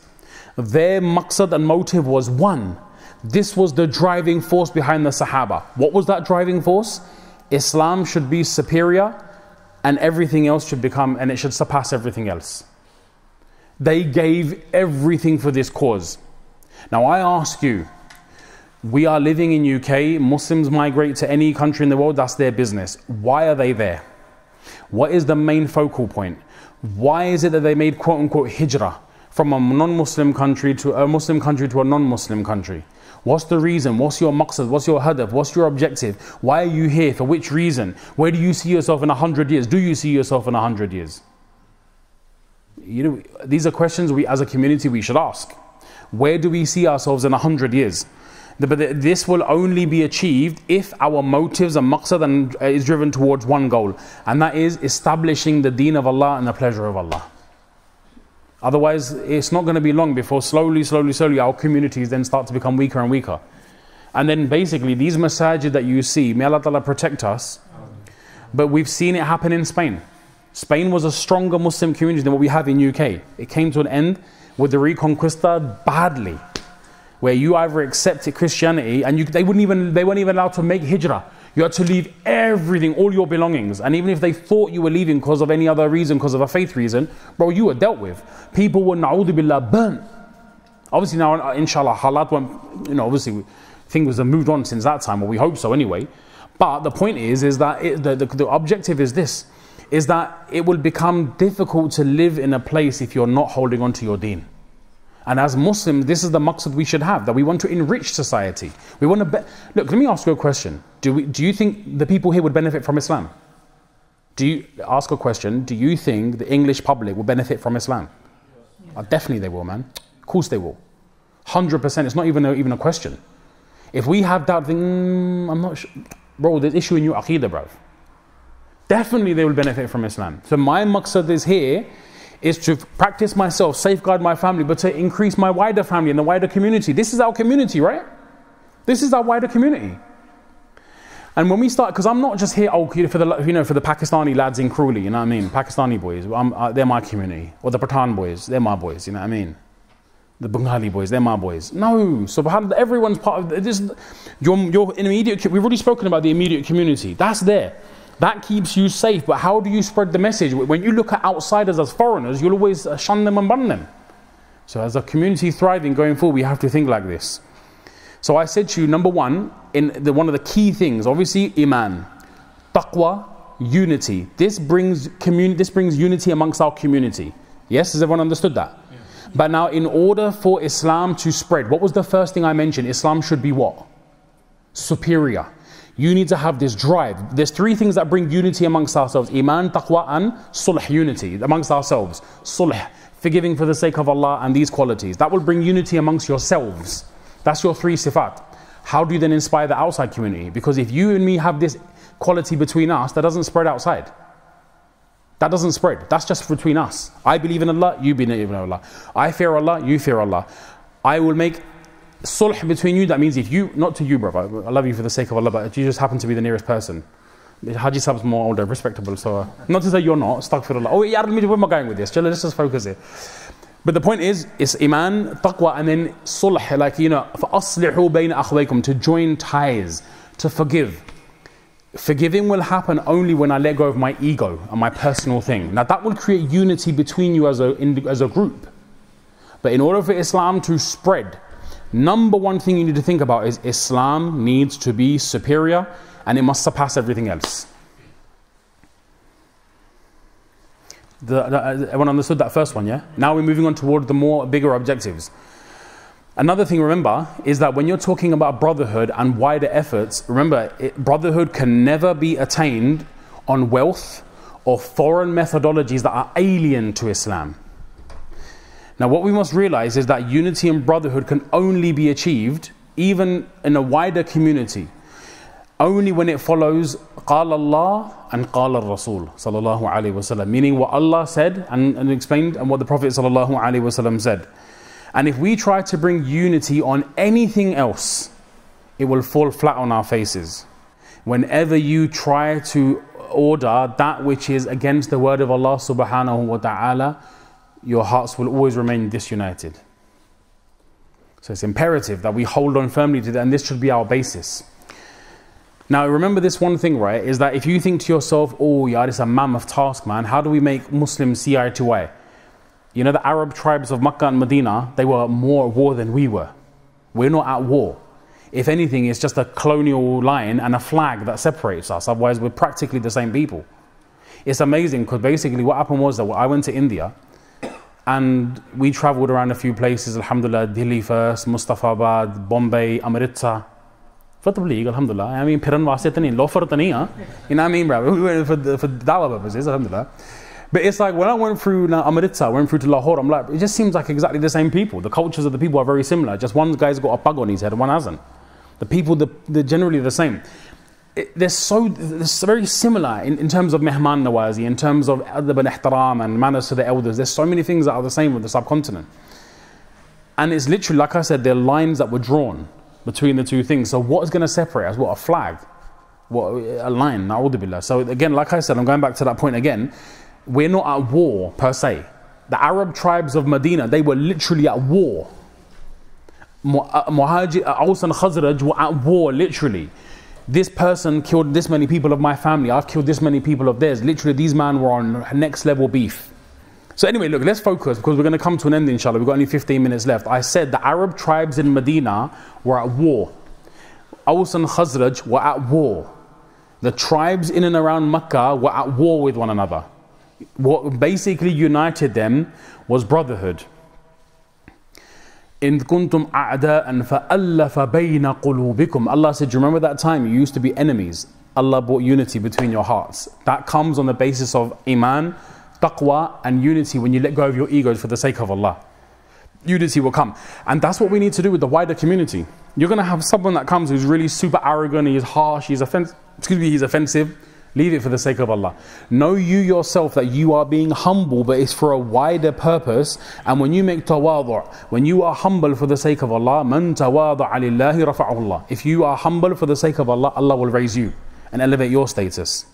Their maqsad and motive was one. This was the driving force behind the Sahaba. What was that driving force? Islam should be superior and everything else should become, and it should surpass everything else. They gave everything for this cause. Now I ask you, we are living in UK, Muslims migrate to any country in the world, that's their business. Why are they there? What is the main focal point? Why is it that they made quote unquote hijrah from a non Muslim country to a Muslim country to a non Muslim country? What's the reason? What's your maqsad? What's your hadaf? What's your objective? Why are you here? For which reason? Where do you see yourself in a hundred years? Do you see yourself in a hundred years? You know, these are questions we as a community we should ask. Where do we see ourselves in a hundred years? But this will only be achieved if our motives and maqsad and, uh, is driven towards one goal, and that is establishing the deen of Allah and the pleasure of Allah. Otherwise, it's not going to be long before slowly, slowly, slowly our communities then start to become weaker and weaker. And then basically, these masajid that you see, may Allah Ta'ala protect us, but we've seen it happen in Spain. Spain was a stronger Muslim community than what we have in UK. It came to an end with the Reconquista badly where you either accepted Christianity and you, they wouldn't even they weren't even allowed to make hijrah. You had to leave everything, all your belongings. And even if they thought you were leaving because of any other reason, because of a faith reason, bro, you were dealt with. People were na'udhu billah burnt. Obviously now, inshallah, halat won't, you know, obviously things have moved on since that time, or we hope so anyway. But the point is, is that it, the, the, the objective is this, is that it will become difficult to live in a place if you're not holding on to your deen. And as Muslims, this is the maqsad we should have, that we want to enrich society. We want to be- look, let me ask you a question. Do, we, do you think the people here would benefit from Islam? Do you ask a question? Do you think the English public will benefit from Islam? Oh, definitely they will, man. Of course they will. 100%. It's not even a, even a question. If we have that think, mm, I'm not sure. Bro, there's issue in your aqidah, bro. Definitely they will benefit from Islam. So my maqsad is here is to practice myself, safeguard my family, but to increase my wider family and the wider community. This is our community, right? This is our wider community. And when we start, because I'm not just here, oh, for the you know for the Pakistani lads in Chorley, you know what I mean? Pakistani boys, uh, they're my community, or the Pathan boys, they're my boys, you know what I mean? The Bengali boys, they're my boys. No, subhanallah, everyone's part of this. Your, your immediate, we've already spoken about the immediate community. That's there. That keeps you safe, but how do you spread the message? When you look at outsiders as foreigners, you'll always uh, shun them and bun them. So, as a community thriving going forward, we have to think like this. So, I said to you, number one, in the, one of the key things, obviously, iman, taqwa, unity. This brings community. This brings unity amongst our community. Yes, has everyone understood that? Yeah. But now, in order for Islam to spread, what was the first thing I mentioned? Islam should be what? Superior. You need to have this drive. There's three things that bring unity amongst ourselves Iman, taqwa, and sulh, unity amongst ourselves. Sulh, forgiving for the sake of Allah, and these qualities. That will bring unity amongst yourselves. That's your three sifat. How do you then inspire the outside community? Because if you and me have this quality between us, that doesn't spread outside. That doesn't spread. That's just between us. I believe in Allah, you believe in Allah. I fear Allah, you fear Allah. I will make sulh between you, that means if you, not to you, brother, I love you for the sake of Allah, but you just happen to be the nearest person. Haji Sab's more older, respectable, so uh, not to say you're not, astaghfirullah. Oh, yeah, where am I going with this? Let's just focus here. But the point is, it's iman, taqwa, and then sulh, like, you know, فَأَصْلِحُوا بَيْنَ أَخْوَيْكُمْ To join ties, to forgive. Forgiving will happen only when I let go of my ego and my personal thing. Now, that will create unity between you as a, in, as a group. But in order for Islam to spread, Number one thing you need to think about is Islam needs to be superior and it must surpass everything else. The, the, uh, everyone understood that first one, yeah? Now we're moving on toward the more bigger objectives. Another thing, remember, is that when you're talking about brotherhood and wider efforts, remember, it, brotherhood can never be attained on wealth or foreign methodologies that are alien to Islam. Now, what we must realize is that unity and brotherhood can only be achieved, even in a wider community, only when it follows قال Allah and قال الرسول صلى الله عليه وسلم, meaning what Allah said and, and explained and what the Prophet صلى الله عليه وسلم said. And if we try to bring unity on anything else, it will fall flat on our faces. Whenever you try to order that which is against the word of Allah subhanahu wa ta'ala, your hearts will always remain disunited. So it's imperative that we hold on firmly to that, and this should be our basis. Now, remember this one thing, right? Is that if you think to yourself, oh, yeah, it's a mammoth task, man, how do we make Muslims see eye to eye? You know, the Arab tribes of Makkah and Medina, they were more at war than we were. We're not at war. If anything, it's just a colonial line and a flag that separates us. Otherwise, we're practically the same people. It's amazing because basically what happened was that I went to India And we traveled around a few places, Alhamdulillah, Delhi first, Mustafabad, Bombay, Amritsar. For the league, Alhamdulillah. I mean, Piran wase tani, tani, You know what I mean, bro? We went for, for dawah purposes, Alhamdulillah. But it's like when I went through now Amritsar, went through to Lahore, I'm like, it just seems like exactly the same people. The cultures of the people are very similar. Just one guy's got a bug on his head, and one hasn't. The people, the, they're generally the same. It, they're so they're very similar in, in terms of mehman nawazi, in terms of adab and ihtaram and manners to the elders. There's so many things that are the same with the subcontinent. And it's literally, like I said, there are lines that were drawn between the two things. So what is going to separate us? What, a flag? What, a line? Na'udhu So again, like I said, I'm going back to that point again. We're not at war per se. The Arab tribes of Medina, they were literally at war. Uh, Muhajir, uh, Aus and Khazraj were at war, literally. This person killed this many people of my family. I've killed this many people of theirs. Literally, these men were on next level beef. So anyway, look, let's focus because we're going to come to an end, inshallah. We've got only 15 minutes left. I said the Arab tribes in Medina were at war. Aus and Khazraj were at war. The tribes in and around Mecca were at war with one another what basically united them was brotherhood. In kuntum a'da'an fa'allafa bayna qulubikum. Allah said, you remember that time you used to be enemies? Allah brought unity between your hearts. That comes on the basis of iman, taqwa, and unity when you let go of your egos for the sake of Allah. Unity will come. And that's what we need to do with the wider community. You're going to have someone that comes who's really super arrogant, he's harsh, he's offensive, excuse me, he's offensive Leave it for the sake of Allah. Know you yourself that you are being humble, but it's for a wider purpose. And when you make tawadu', when you are humble for the sake of Allah, man tawadu' lillahi rafa'ullah. If you are humble for the sake of Allah, Allah will raise you and elevate your status.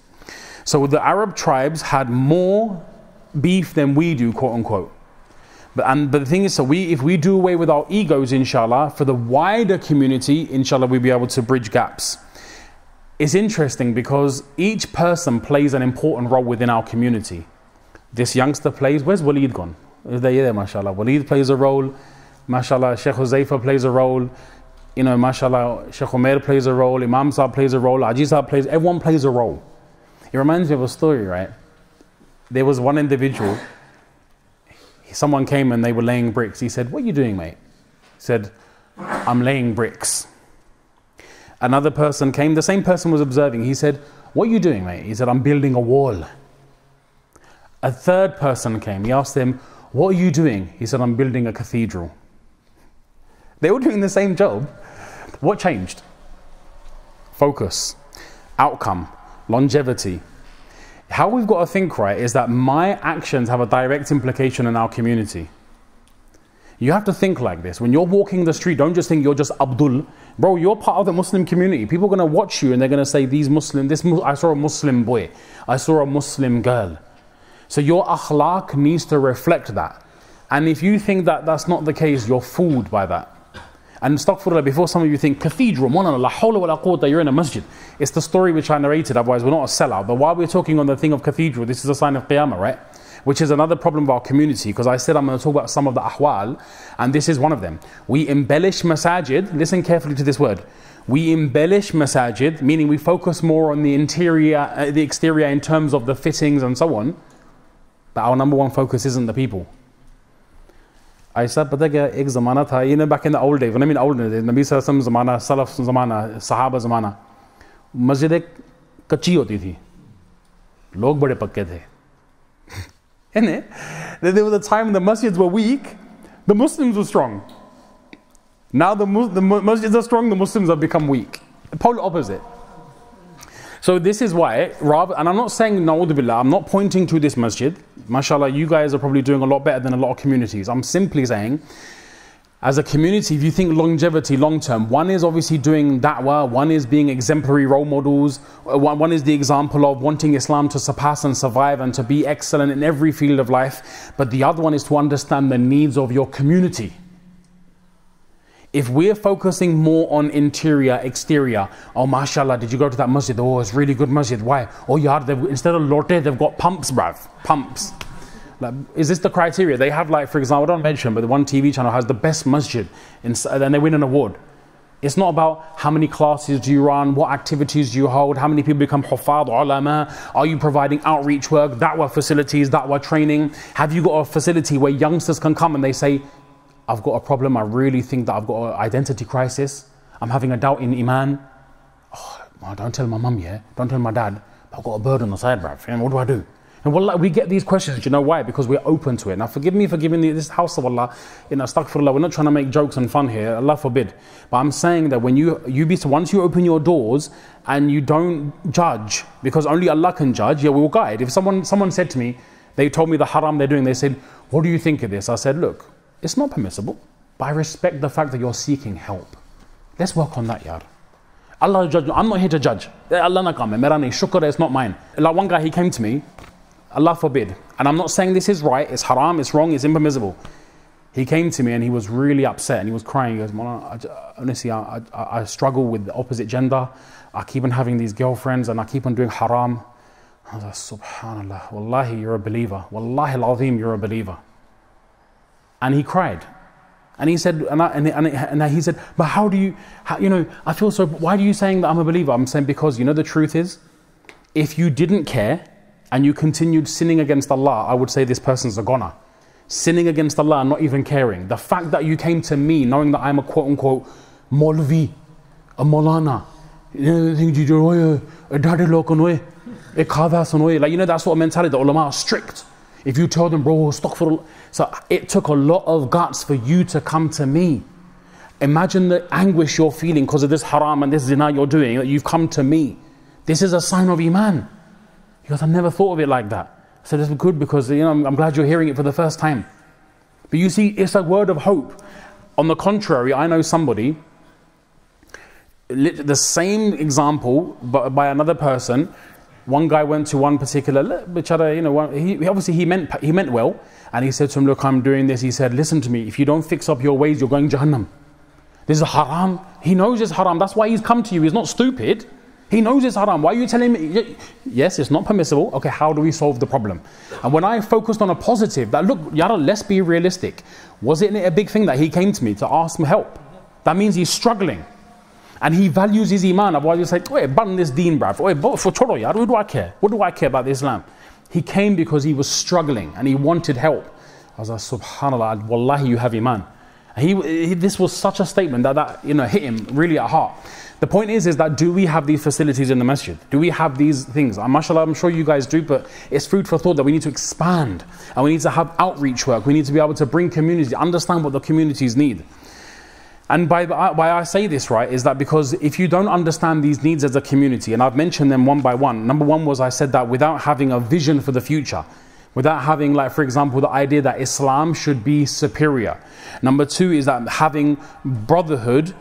So the Arab tribes had more beef than we do, quote unquote. But, and, but the thing is, so we, if we do away with our egos, inshallah, for the wider community, inshallah, we'll be able to bridge gaps it's interesting because each person plays an important role within our community. This youngster plays, where's Walid gone? There, mashallah? Walid plays a role, mashallah, Sheikh Huzaifa plays a role, you know, mashallah, Sheikh Omer plays a role, Imam Saab plays a role, Ajiz Saab plays, everyone plays a role. It reminds me of a story, right? There was one individual, someone came and they were laying bricks. He said, What are you doing, mate? He said, I'm laying bricks. Another person came, the same person was observing. He said, What are you doing, mate? He said, I'm building a wall. A third person came. He asked him, What are you doing? He said, I'm building a cathedral. They were doing the same job. What changed? Focus, outcome, longevity. How we've got to think right is that my actions have a direct implication in our community. You have to think like this. When you're walking the street, don't just think you're just Abdul. Bro, you're part of the Muslim community. People are going to watch you and they're going to say, These Muslim, this, I saw a Muslim boy, I saw a Muslim girl. So your akhlaq needs to reflect that. And if you think that that's not the case, you're fooled by that. And astaghfirullah, before some of you think, cathedral, la hawla wa la you're in a masjid. It's the story which I narrated, otherwise we're not a sellout. But while we're talking on the thing of cathedral, this is a sign of qiyamah, right? which is another problem of our community because I said I'm going to talk about some of the ahwal, and this is one of them. We embellish masajid, listen carefully to this word. We embellish masajid, meaning we focus more on the interior, uh, the exterior in terms of the fittings and so on, but our number one focus isn't the people. ऐसा पता क्या एक ज़माना था ये ना back in the old days when I mean old days नबी वसल्लम ज़माना सलफ ज़माना सहाबा ज़माना मस्जिद एक कच्ची होती थी लोग बड़े पक्के थे isn't it? There was a time when the masjids were weak, the Muslims were strong. Now the, the masjids are strong, the Muslims have become weak. Polar opposite. So this is why, rather, and I'm not saying billah, I'm not pointing to this masjid. Mashallah, you guys are probably doing a lot better than a lot of communities. I'm simply saying as a community, if you think longevity long term, one is obviously doing da'wah, one is being exemplary role models, uh, one is the example of wanting Islam to surpass and survive and to be excellent in every field of life, but the other one is to understand the needs of your community. If we're focusing more on interior, exterior, oh mashallah, did you go to that masjid? Oh, it's really good masjid. Why? Oh, yeah, instead of lotte, they've got pumps, bruv. Pumps. Like, is this the criteria? They have like, for example, I don't mention, but the one TV channel has the best masjid, in, and they win an award. It's not about how many classes do you run, what activities do you hold, how many people become hufad, ulama, are you providing outreach work, da'wah facilities, da'wah training? Have you got a facility where youngsters can come and they say, I've got a problem, I really think that I've got an identity crisis, I'm having a doubt in Iman. Oh, don't tell my mum, yeah, don't tell my dad, I've got a bird on the side, bruv, what do I do? And wallah, we get these questions, Do you know why? Because we're open to it. Now, forgive me for giving this house of Allah, know, astaghfirullah, we're not trying to make jokes and fun here, Allah forbid. But I'm saying that when you, you be, once you open your doors and you don't judge, because only Allah can judge, yeah, we will guide. If someone, someone said to me, they told me the haram they're doing, they said, what do you think of this? I said, look, it's not permissible, but I respect the fact that you're seeking help. Let's work on that, yard. Allah judge. I'm not here to judge. Eh, Allah na kame. Mera shukr, it's not mine. Like one guy, he came to me Allah forbid. And I'm not saying this is right, it's haram, it's wrong, it's impermissible. He came to me and he was really upset and he was crying. He goes, mona honestly, I, I, I, struggle with the opposite gender. I keep on having these girlfriends and I keep on doing haram. I was like, subhanallah, wallahi, you're a believer. Wallahi al you're a believer. And he cried. And he said, and, I, and, and, and he said, but how do you, how, you know, I feel so, why are you saying that I'm a believer? I'm saying because, you know, the truth is, if you didn't care, and you continued sinning against Allah, I would say this person's a goner. Sinning against Allah and not even caring. The fact that you came to me knowing that I'm a quote unquote Molvi, a Molana, you know, the things you do, like you know that sort of mentality, the ulama are strict. If you tell them, bro, for So it took a lot of guts for you to come to me. Imagine the anguish you're feeling because of this haram and this zina you're doing, that you've come to me. This is a sign of Iman. Goes, I never thought of it like that. I said, it's good because you know, I'm, I'm glad you're hearing it for the first time. But you see, it's a word of hope. On the contrary, I know somebody, the same example, but by another person. One guy went to one particular, which other, you know, he, obviously he meant, he meant well. And he said to him, look, I'm doing this. He said, listen to me. If you don't fix up your ways, you're going to Jahannam. This is haram. He knows it's haram. That's why he's come to you. He's not stupid. He knows it's haram. Why are you telling me? Yes, it's not permissible. Okay, how do we solve the problem? And when I focused on a positive, that look, Yara, let's be realistic. Wasn't it a big thing that he came to me to ask me help? That means he's struggling. And he values his iman. Otherwise, you say, wait, ban this deen, bruv. Wait, for choro, yar, what do I care? What do I care about Islam? He came because he was struggling and he wanted help. I was like, subhanAllah, wallahi, you have iman. He, he, this was such a statement that, that you know, hit him really at heart. The point is, is that do we have these facilities in the masjid? Do we have these things? Mashallah, I'm sure you guys do, but it's food for thought that we need to expand and we need to have outreach work. We need to be able to bring community, understand what the communities need. And by, why I say this, right, is that because if you don't understand these needs as a community, and I've mentioned them one by one, number one was I said that without having a vision for the future, without having, like, for example, the idea that Islam should be superior. Number two is that having brotherhood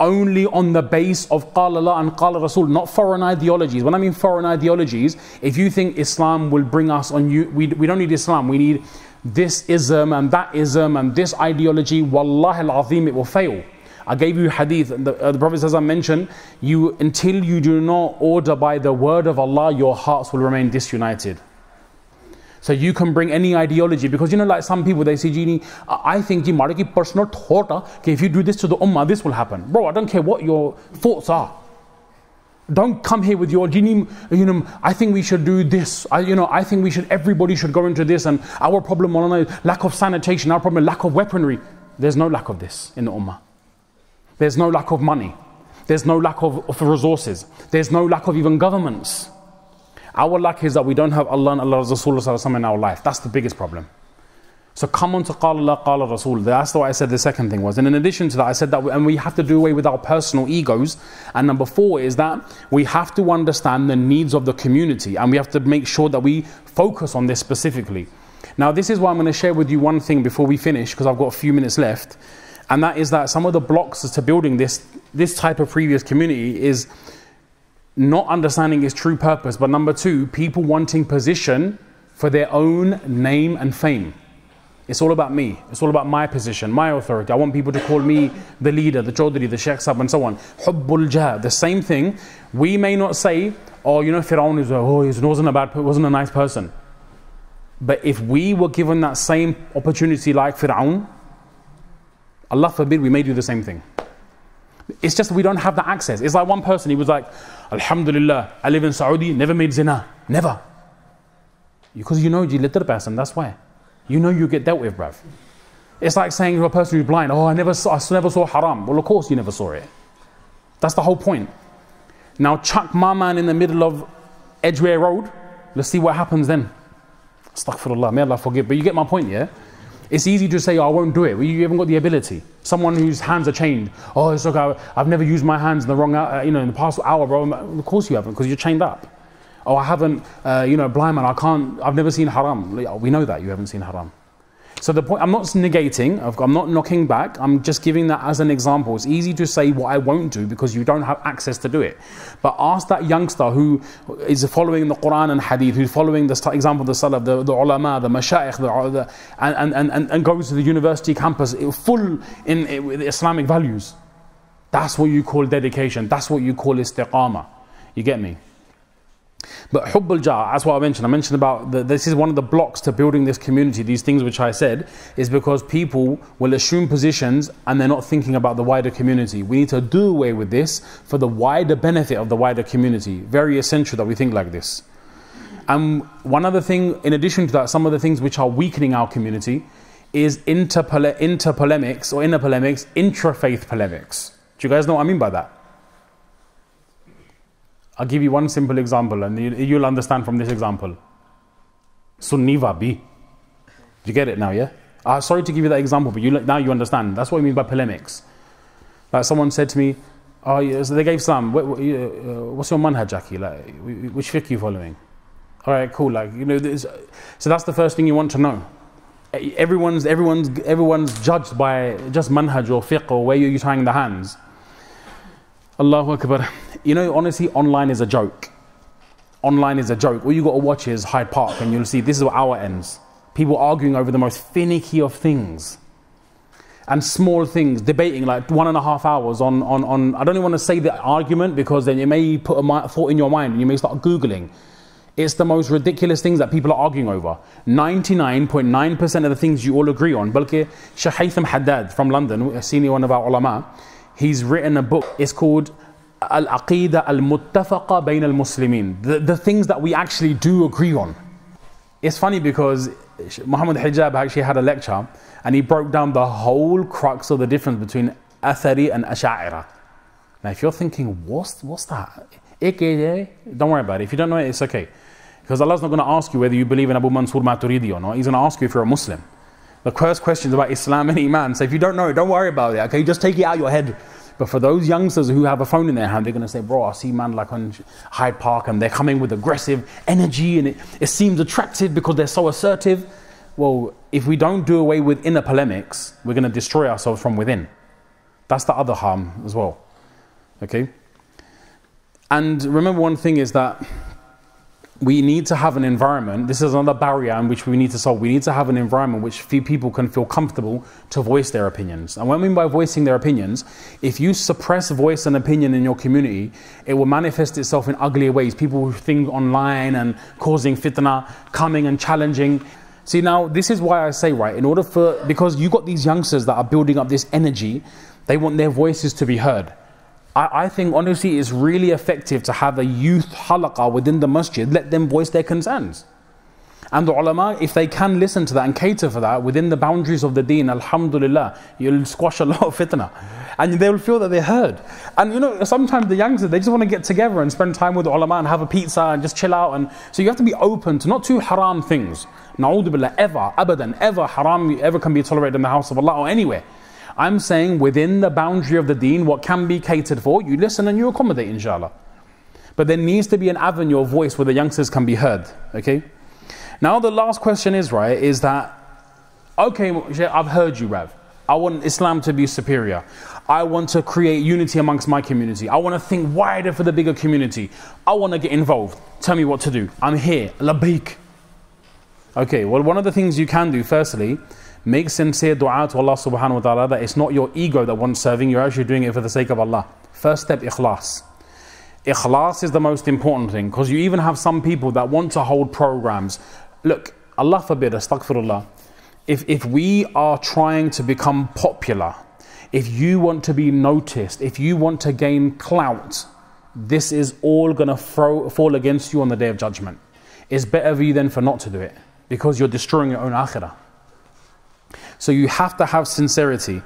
only on the base of Qala Allah and Qala Rasul, not foreign ideologies. When I mean foreign ideologies, if you think Islam will bring us on you, we, we don't need Islam, we need this ism and that ism and this ideology, wallahi al-azim, it will fail. I gave you hadith, the, uh, the Prophet says I mentioned, you, until you do not order by the word of Allah, your hearts will remain disunited. So you can bring any ideology because you know, like some people they say, Genie, I think ji mara personal thought ah, okay, if you do this to the ummah, this will happen. Bro, I don't care what your thoughts are. Don't come here with your genie. You know, I think we should do this. I, you know, I think we should. Everybody should go into this. And our problem, lack of sanitation. Our problem, lack of weaponry. There's no lack of this in the ummah. There's no lack of money. There's no lack of, of resources. There's no lack of even governments. Our lack is that we don't have Allah and Allah's Rasulullah in our life. That's the biggest problem. So come on to Qala Qala Rasul. That's what I said the second thing was. And in addition to that, I said that, and we have to do away with our personal egos. And number four is that we have to understand the needs of the community and we have to make sure that we focus on this specifically. Now, this is why I'm going to share with you one thing before we finish, because I've got a few minutes left. And that is that some of the blocks to building this, this type of previous community is not understanding its true purpose, but number two, people wanting position for their own name and fame. It's all about me. It's all about my position, my authority. I want people to call me the leader, the Chaudhry, the Sheikh Sab, and so on. Hubbul. The same thing. We may not say, oh, you know, Firaun is, oh, he wasn't a bad, wasn't a nice person. But if we were given that same opportunity like Firaun, Allah forbid we may do the same thing. It's just we don't have the access. It's like one person, he was like, Alhamdulillah, I live in Saudi, never made zina. Never. Because you know you little person, that's why. You know you get dealt with, bruv. It's like saying to a person who's blind, oh, I never saw, I never saw haram. Well, of course you never saw it. That's the whole point. Now chuck my man in the middle of Edgware Road. Let's see what happens then. Astaghfirullah, may Allah forgive. But you get my point, yeah? It's easy to say, oh, I won't do it. Well, you haven't got the ability. Someone whose hands are chained. Oh, it's okay. I've never used my hands in the wrong, uh, you know, in the past hour, bro. Of course you haven't, because you're chained up. Oh, I haven't, uh, you know, blind man. I can't. I've never seen haram. We know that you haven't seen haram. So the point, I'm not negating, I'm not knocking back, I'm just giving that as an example. It's easy to say what I won't do because you don't have access to do it. But ask that youngster who is following the Quran and Hadith, who's following the example of the Salaf, the, the ulama, the mashayikh, the, uh, the, and, and, and, and goes to the university campus full in, in Islamic values. That's what you call dedication. That's what you call istiqamah. You get me? But hubbul jah, that's what I mentioned. I mentioned about the, this is one of the blocks to building this community. These things which I said is because people will assume positions and they're not thinking about the wider community. We need to do away with this for the wider benefit of the wider community. Very essential that we think like this. And one other thing, in addition to that, some of the things which are weakening our community is interpole- interpolemics or inner polemics, intra-faith polemics. Do you guys know what I mean by that? I'll give you one simple example and you, will understand from this example. Sunni. Do you get it now, yeah? Uh, sorry to give you that example, but you, now you understand. That's what I mean by polemics. Like someone said to me, oh, yeah, so they gave some. What, what, uh, what's your manhaj, Jackie? Like, which fiqh are you following? All right, cool. Like, you know, so that's the first thing you want to know. Everyone's, everyone's, everyone's judged by just manhaj or fiqh or where you're tying the hands. Allahu Akbar. You know, honestly, online is a joke. Online is a joke. All you got to watch is Hyde Park and you'll see this is what our ends. People arguing over the most finicky of things and small things, debating like one and a half hours on, on, on I don't even want to say the argument because then it may put a thought in your mind and you may start Googling. It's the most ridiculous things that people are arguing over. 99.9% of the things you all agree on. Balki Shaykh Haddad from London, a senior one of our ulama, he's written a book. It's called Al Aqidah Al Muttafaqa Bain Al Muslimin. The things that we actually do agree on. It's funny because Muhammad Hijab actually had a lecture and he broke down the whole crux of the difference between Athari and Ash'ira. Now, if you're thinking, what's, what's that? Eh? Don't worry about it. If you don't know it, it's okay. Because Allah's not going to ask you whether you believe in Abu Mansur Maturidi or not. He's going to ask you if you're a Muslim. The first question is about Islam and Iman. So if you don't know it, don't worry about it. Okay, just take it out of your head. But for those youngsters who have a phone in their hand, they're going to say, Bro, I see man like on Hyde Park and they're coming with aggressive energy and it, it seems attractive because they're so assertive. Well, if we don't do away with inner polemics, we're going to destroy ourselves from within. That's the other harm as well. Okay? And remember, one thing is that we need to have an environment. This is another barrier in which we need to solve. We need to have an environment which few people can feel comfortable to voice their opinions. And what I mean by voicing their opinions, if you suppress voice and opinion in your community, it will manifest itself in uglier ways. People who think online and causing fitna, coming and challenging. See, now this is why I say, right, in order for, because you got these youngsters that are building up this energy, they want their voices to be heard. I, I think honestly it's really effective to have a youth halaqah within the masjid, let them voice their concerns. And the ulama, if they can listen to that and cater for that within the boundaries of the deen, alhamdulillah, you'll squash a lot of fitna. And they'll feel that they're heard. And you know, sometimes the youngsters, they just want to get together and spend time with the ulama and have a pizza and just chill out. And so you have to be open to not too haram things. Na'udhu billah, ever, abadan, ever haram ever can be tolerated in the house of Allah or anywhere. I'm saying within the boundary of the deen, what can be catered for, you listen and you accommodate, inshallah. But there needs to be an avenue of voice where the youngsters can be heard. Okay? Now, the last question is, right, is that, okay, I've heard you, Rav. I want Islam to be superior. I want to create unity amongst my community. I want to think wider for the bigger community. I want to get involved. Tell me what to do. I'm here. Labaik. Okay, well, one of the things you can do, firstly, Make sincere dua to Allah subhanahu wa ta'ala that it's not your ego that wants serving, you're actually doing it for the sake of Allah. First step, ikhlas. Ikhlas is the most important thing because you even have some people that want to hold programs. Look, Allah forbid, astaghfirullah. If, if we are trying to become popular, If you want to be noticed, if you want to gain clout, this is all going to fall against you on the day of judgment. It's better for you then for not to do it because you're destroying your own akhirah. So you have to have sincerity.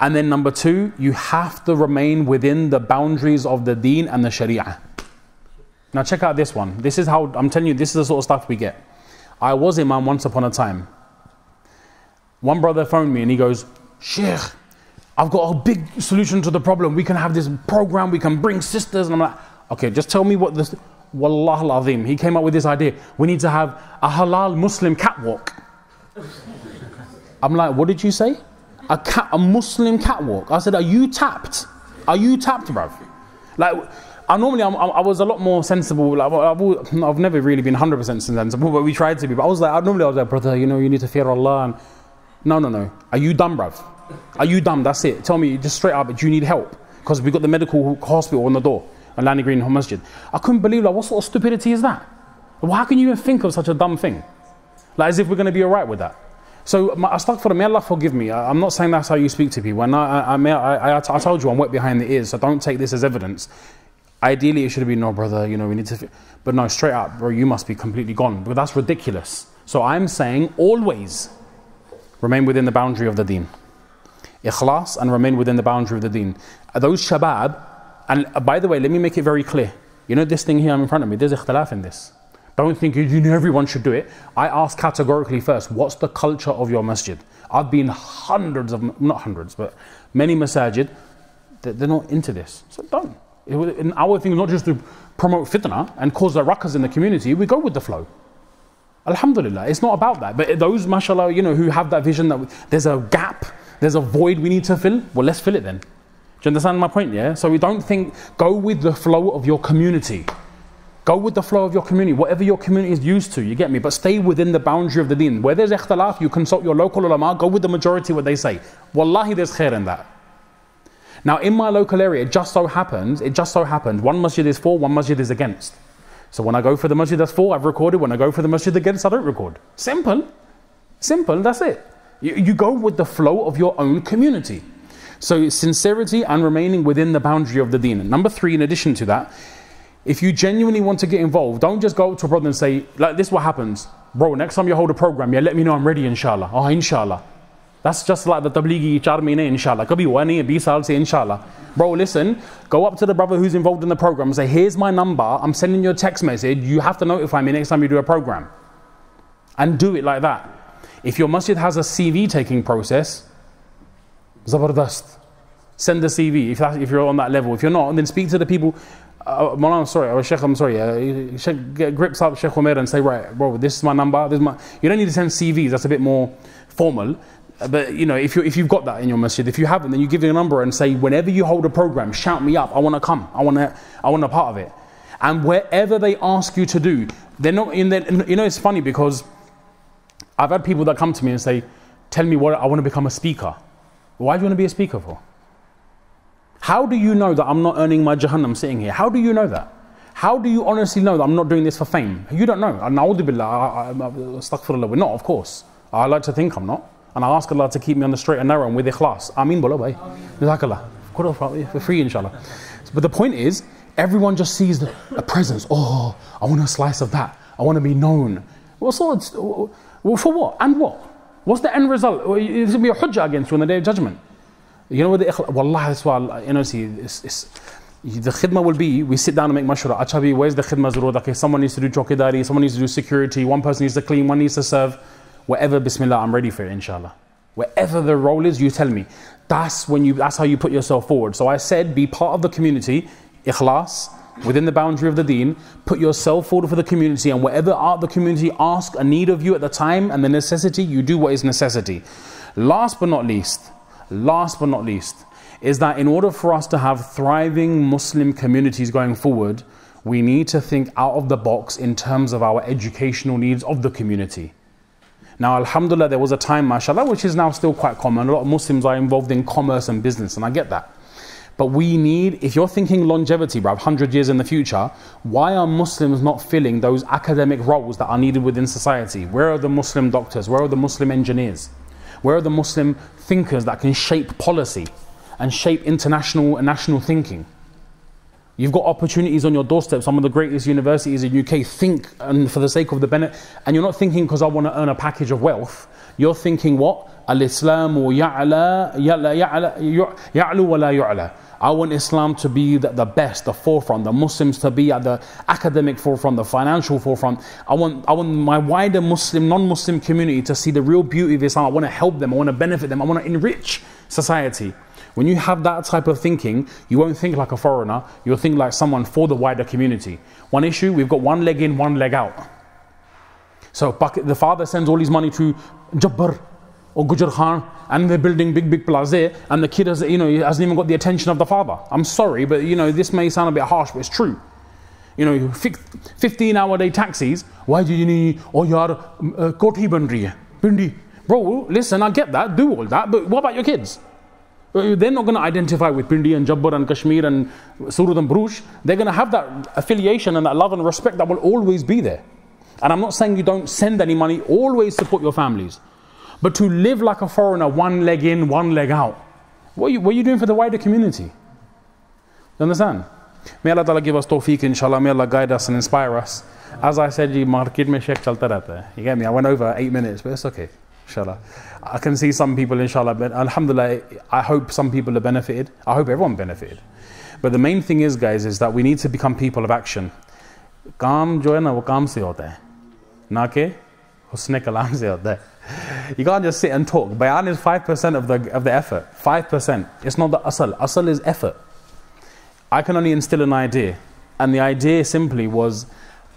And then number two, you have to remain within the boundaries of the deen and the sharia. Now check out this one. This is how, I'm telling you, this is the sort of stuff we get. I was imam once upon a time. One brother phoned me and he goes, Sheikh, I've got a big solution to the problem. We can have this program, we can bring sisters. And I'm like, okay, just tell me what this, Wallah al-Azim. He came up with this idea. We need to have a halal Muslim catwalk. I'm like, what did you say? A cat, a Muslim catwalk. I said, are you tapped? Are you tapped, bruv? Like, I normally I'm, i was a lot more sensible. Like, I've, I've, never really been 100% sensible, but we tried to be. But I was like, I normally I was like, brother, you know, you need to fear Allah. And no, no, no. Are you dumb, bruv? Are you dumb? That's it. Tell me just straight up. Do you need help? Because we got the medical hospital on the door, at Lanny Green Masjid. I couldn't believe like, what sort of stupidity is that? Well, how can you even think of such a dumb thing? Like as if we're going to be alright with that. So astaghfirullah, may Allah forgive me. I, am not saying that's how you speak to people. And I, I, I, I, I told you I'm wet behind the ears, so don't take this as evidence. Ideally, it should have been, no, brother, you know, we need to. But no, straight up, bro, you must be completely gone. But that's ridiculous. So I'm saying always remain within the boundary of the deen. Ikhlas and remain within the boundary of the deen. Uh, those shabab, and uh, by the way, let me make it very clear. You know this thing here I'm in front of me, there's ikhtilaf in this. Don't think you know everyone should do it. I ask categorically first, what's the culture of your masjid? I've been hundreds of, not hundreds, but many masajid, they're not into this. So don't. In our thing is not just to promote fitna and cause the ruckus in the community, we go with the flow. Alhamdulillah, it's not about that. But those, mashallah, you know, who have that vision that there's a gap, there's a void we need to fill, well, let's fill it then. Do you understand my point? Yeah? So we don't think, go with the flow of your community. Go with the flow of your community, whatever your community is used to, you get me? But stay within the boundary of the deen. Where there's ikhtilaf, you consult your local ulama, go with the majority what they say. Wallahi, there's khair in that. Now, in my local area, it just so happens, it just so happened, one masjid is for, one masjid is against. So when I go for the masjid that's for, I've recorded. When I go for the masjid against, I don't record. Simple. Simple, that's it. You, you go with the flow of your own community. So sincerity and remaining within the boundary of the deen. Number three, in addition to that, if you genuinely want to get involved, don't just go up to a brother and say, like this what happens. Bro, next time you hold a program, yeah, let me know I'm ready, inshallah. Oh, inshallah. That's just like the tablighi char meene, eh, inshallah. Kabhi one eh, year, say inshallah. Bro, listen, go up to the brother who's involved in the program and say, here's my number, I'm sending you a text message, you have to notify me next time you do a program. And do it like that. If your masjid has a CV taking process, zabardast. Send the CV if, that, if you're on that level. If you're not, then speak to the people uh, I'm sorry, uh, Sheikh, I'm sorry. Uh, Sheikh, get grips up Sheikh Umair and say, right, bro, this is my number. This is my. You don't need to send CVs. That's a bit more formal. Uh, but you know, if you if you've got that in your masjid, if you haven't, then you give your number and say, whenever you hold a program, shout me up. I want to come. I want to. I want a part of it. And wherever they ask you to do, they're not in there. You know, it's funny because I've had people that come to me and say, tell me what I want to become a speaker. Why do you want to be a speaker for? How do you know that I'm not earning my Jahannam sitting here? How do you know that? How do you honestly know that I'm not doing this for fame? You don't know. Astaghfirullah. We're not, of course. I like to think I'm not. And I ask Allah to keep me on the straight and narrow and with ikhlas. Ameen bolo bhai. Jazakallah. For free, inshallah. But the point is, everyone just sees the, a presence. Oh, I want a slice of that. I want to be known. What sort well, for what? And what? What's the end result? It's going to be a hujjah against you on the day of judgment. You know what the ikhlas, Wallah, that's why, you know, see, it's, it's, the khidmah will be, we sit down and make mashura. Achabi, where's the khidmah zurud? Okay, someone needs to do chokidari, someone needs to do security, one person needs to clean, one needs to serve. Whatever, bismillah, I'm ready for it, inshallah. Wherever the role is, you tell me. That's when you, that's how you put yourself forward. So I said, be part of the community, ikhlas, within the boundary of the deen, put yourself forward for the community, and whatever art the community ask a need of you at the time and the necessity, you do what is necessity. Last but not least, last but not least, is that in order for us to have thriving Muslim communities going forward, we need to think out of the box in terms of our educational needs of the community. Now, Alhamdulillah, there was a time, mashallah, which is now still quite common. A lot of Muslims are involved in commerce and business, and I get that. But we need, if you're thinking longevity, bruv, 100 years in the future, why are Muslims not filling those academic roles that are needed within society? Where are the Muslim doctors? Where are the Muslim engineers? Where are the Muslim thinkers that can shape policy? and shape international and national thinking. You've got opportunities on your doorstep, some of the greatest universities in UK. Think and for the sake of the benefit. And you're not thinking because I want to earn a package of wealth. You're thinking what? Al-Islam or ya'la, ya'la, ya'lu wa la yu'la. I want Islam to be the, the, best, the forefront, the Muslims to be at the academic forefront, the financial forefront. I want, I want my wider Muslim, non Muslim community to see the real beauty of Islam. I want to help them, I want to benefit them, I want to enrich society. When you have that type of thinking, you won't think like a foreigner, you'll think like someone for the wider community. One issue, we've got one leg in, one leg out. So the father sends all his money to Jabbar or Gujar Khan and they're building big, big plaza and the kid has, you know, hasn't even got the attention of the father. I'm sorry, but you know, this may sound a bit harsh, but it's true. You know, 15 hour day taxis, why do you need, oh, yaar, uh, koti ban Pindi. Bro, listen, I get that, do all that, but what about your kids? Uh, they're not going to identify with Pindi and Jabbar and Kashmir and Surut and Brush. They're going to have that affiliation and that love and respect that will always be there. And I'm not saying you don't send any money, always support your families. But to live like a foreigner, one leg in, one leg out, what are you, what are you doing for the wider community? You understand? May Allah Ta'ala give us tawfiq, inshallah. May Allah guide us and inspire us. As I said, market mein sheikh chalta rehta hai. You get me? I went over eight minutes, but it's okay. Inshallah. I can see some people, inshallah, but alhamdulillah, I hope some people have benefited. I hope everyone benefited. But the main thing is, guys, is that we need to become people of action. काम जो है ना वो काम से होता है ना कि हुस्न कलाम से होता है you can't just sit and talk. Bayan is 5% of the, of the effort. 5%. It's not the asal. Asal is effort. I can only instill an idea. And the idea simply was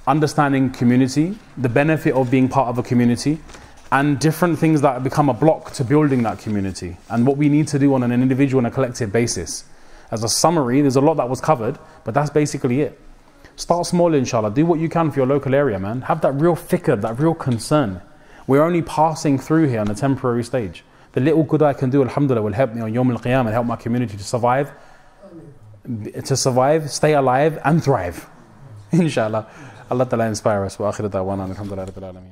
understanding community, the benefit of being part of a community, and different things that become a block to building that community, and what we need to do on an individual and a collective basis. As a summary, there's a lot that was covered, but that's basically it. Start small, inshallah. Do what you can for your local area, man. Have that real fikr, that real concern. We're only passing through here on a temporary stage. The little good I can do, alhamdulillah, will help me on Yom Al Qiyamah, and help my community to survive, to survive, stay alive, and thrive. Inshallah. Allah Ta'ala inspire us. Wa akhirat da'wana, alhamdulillah,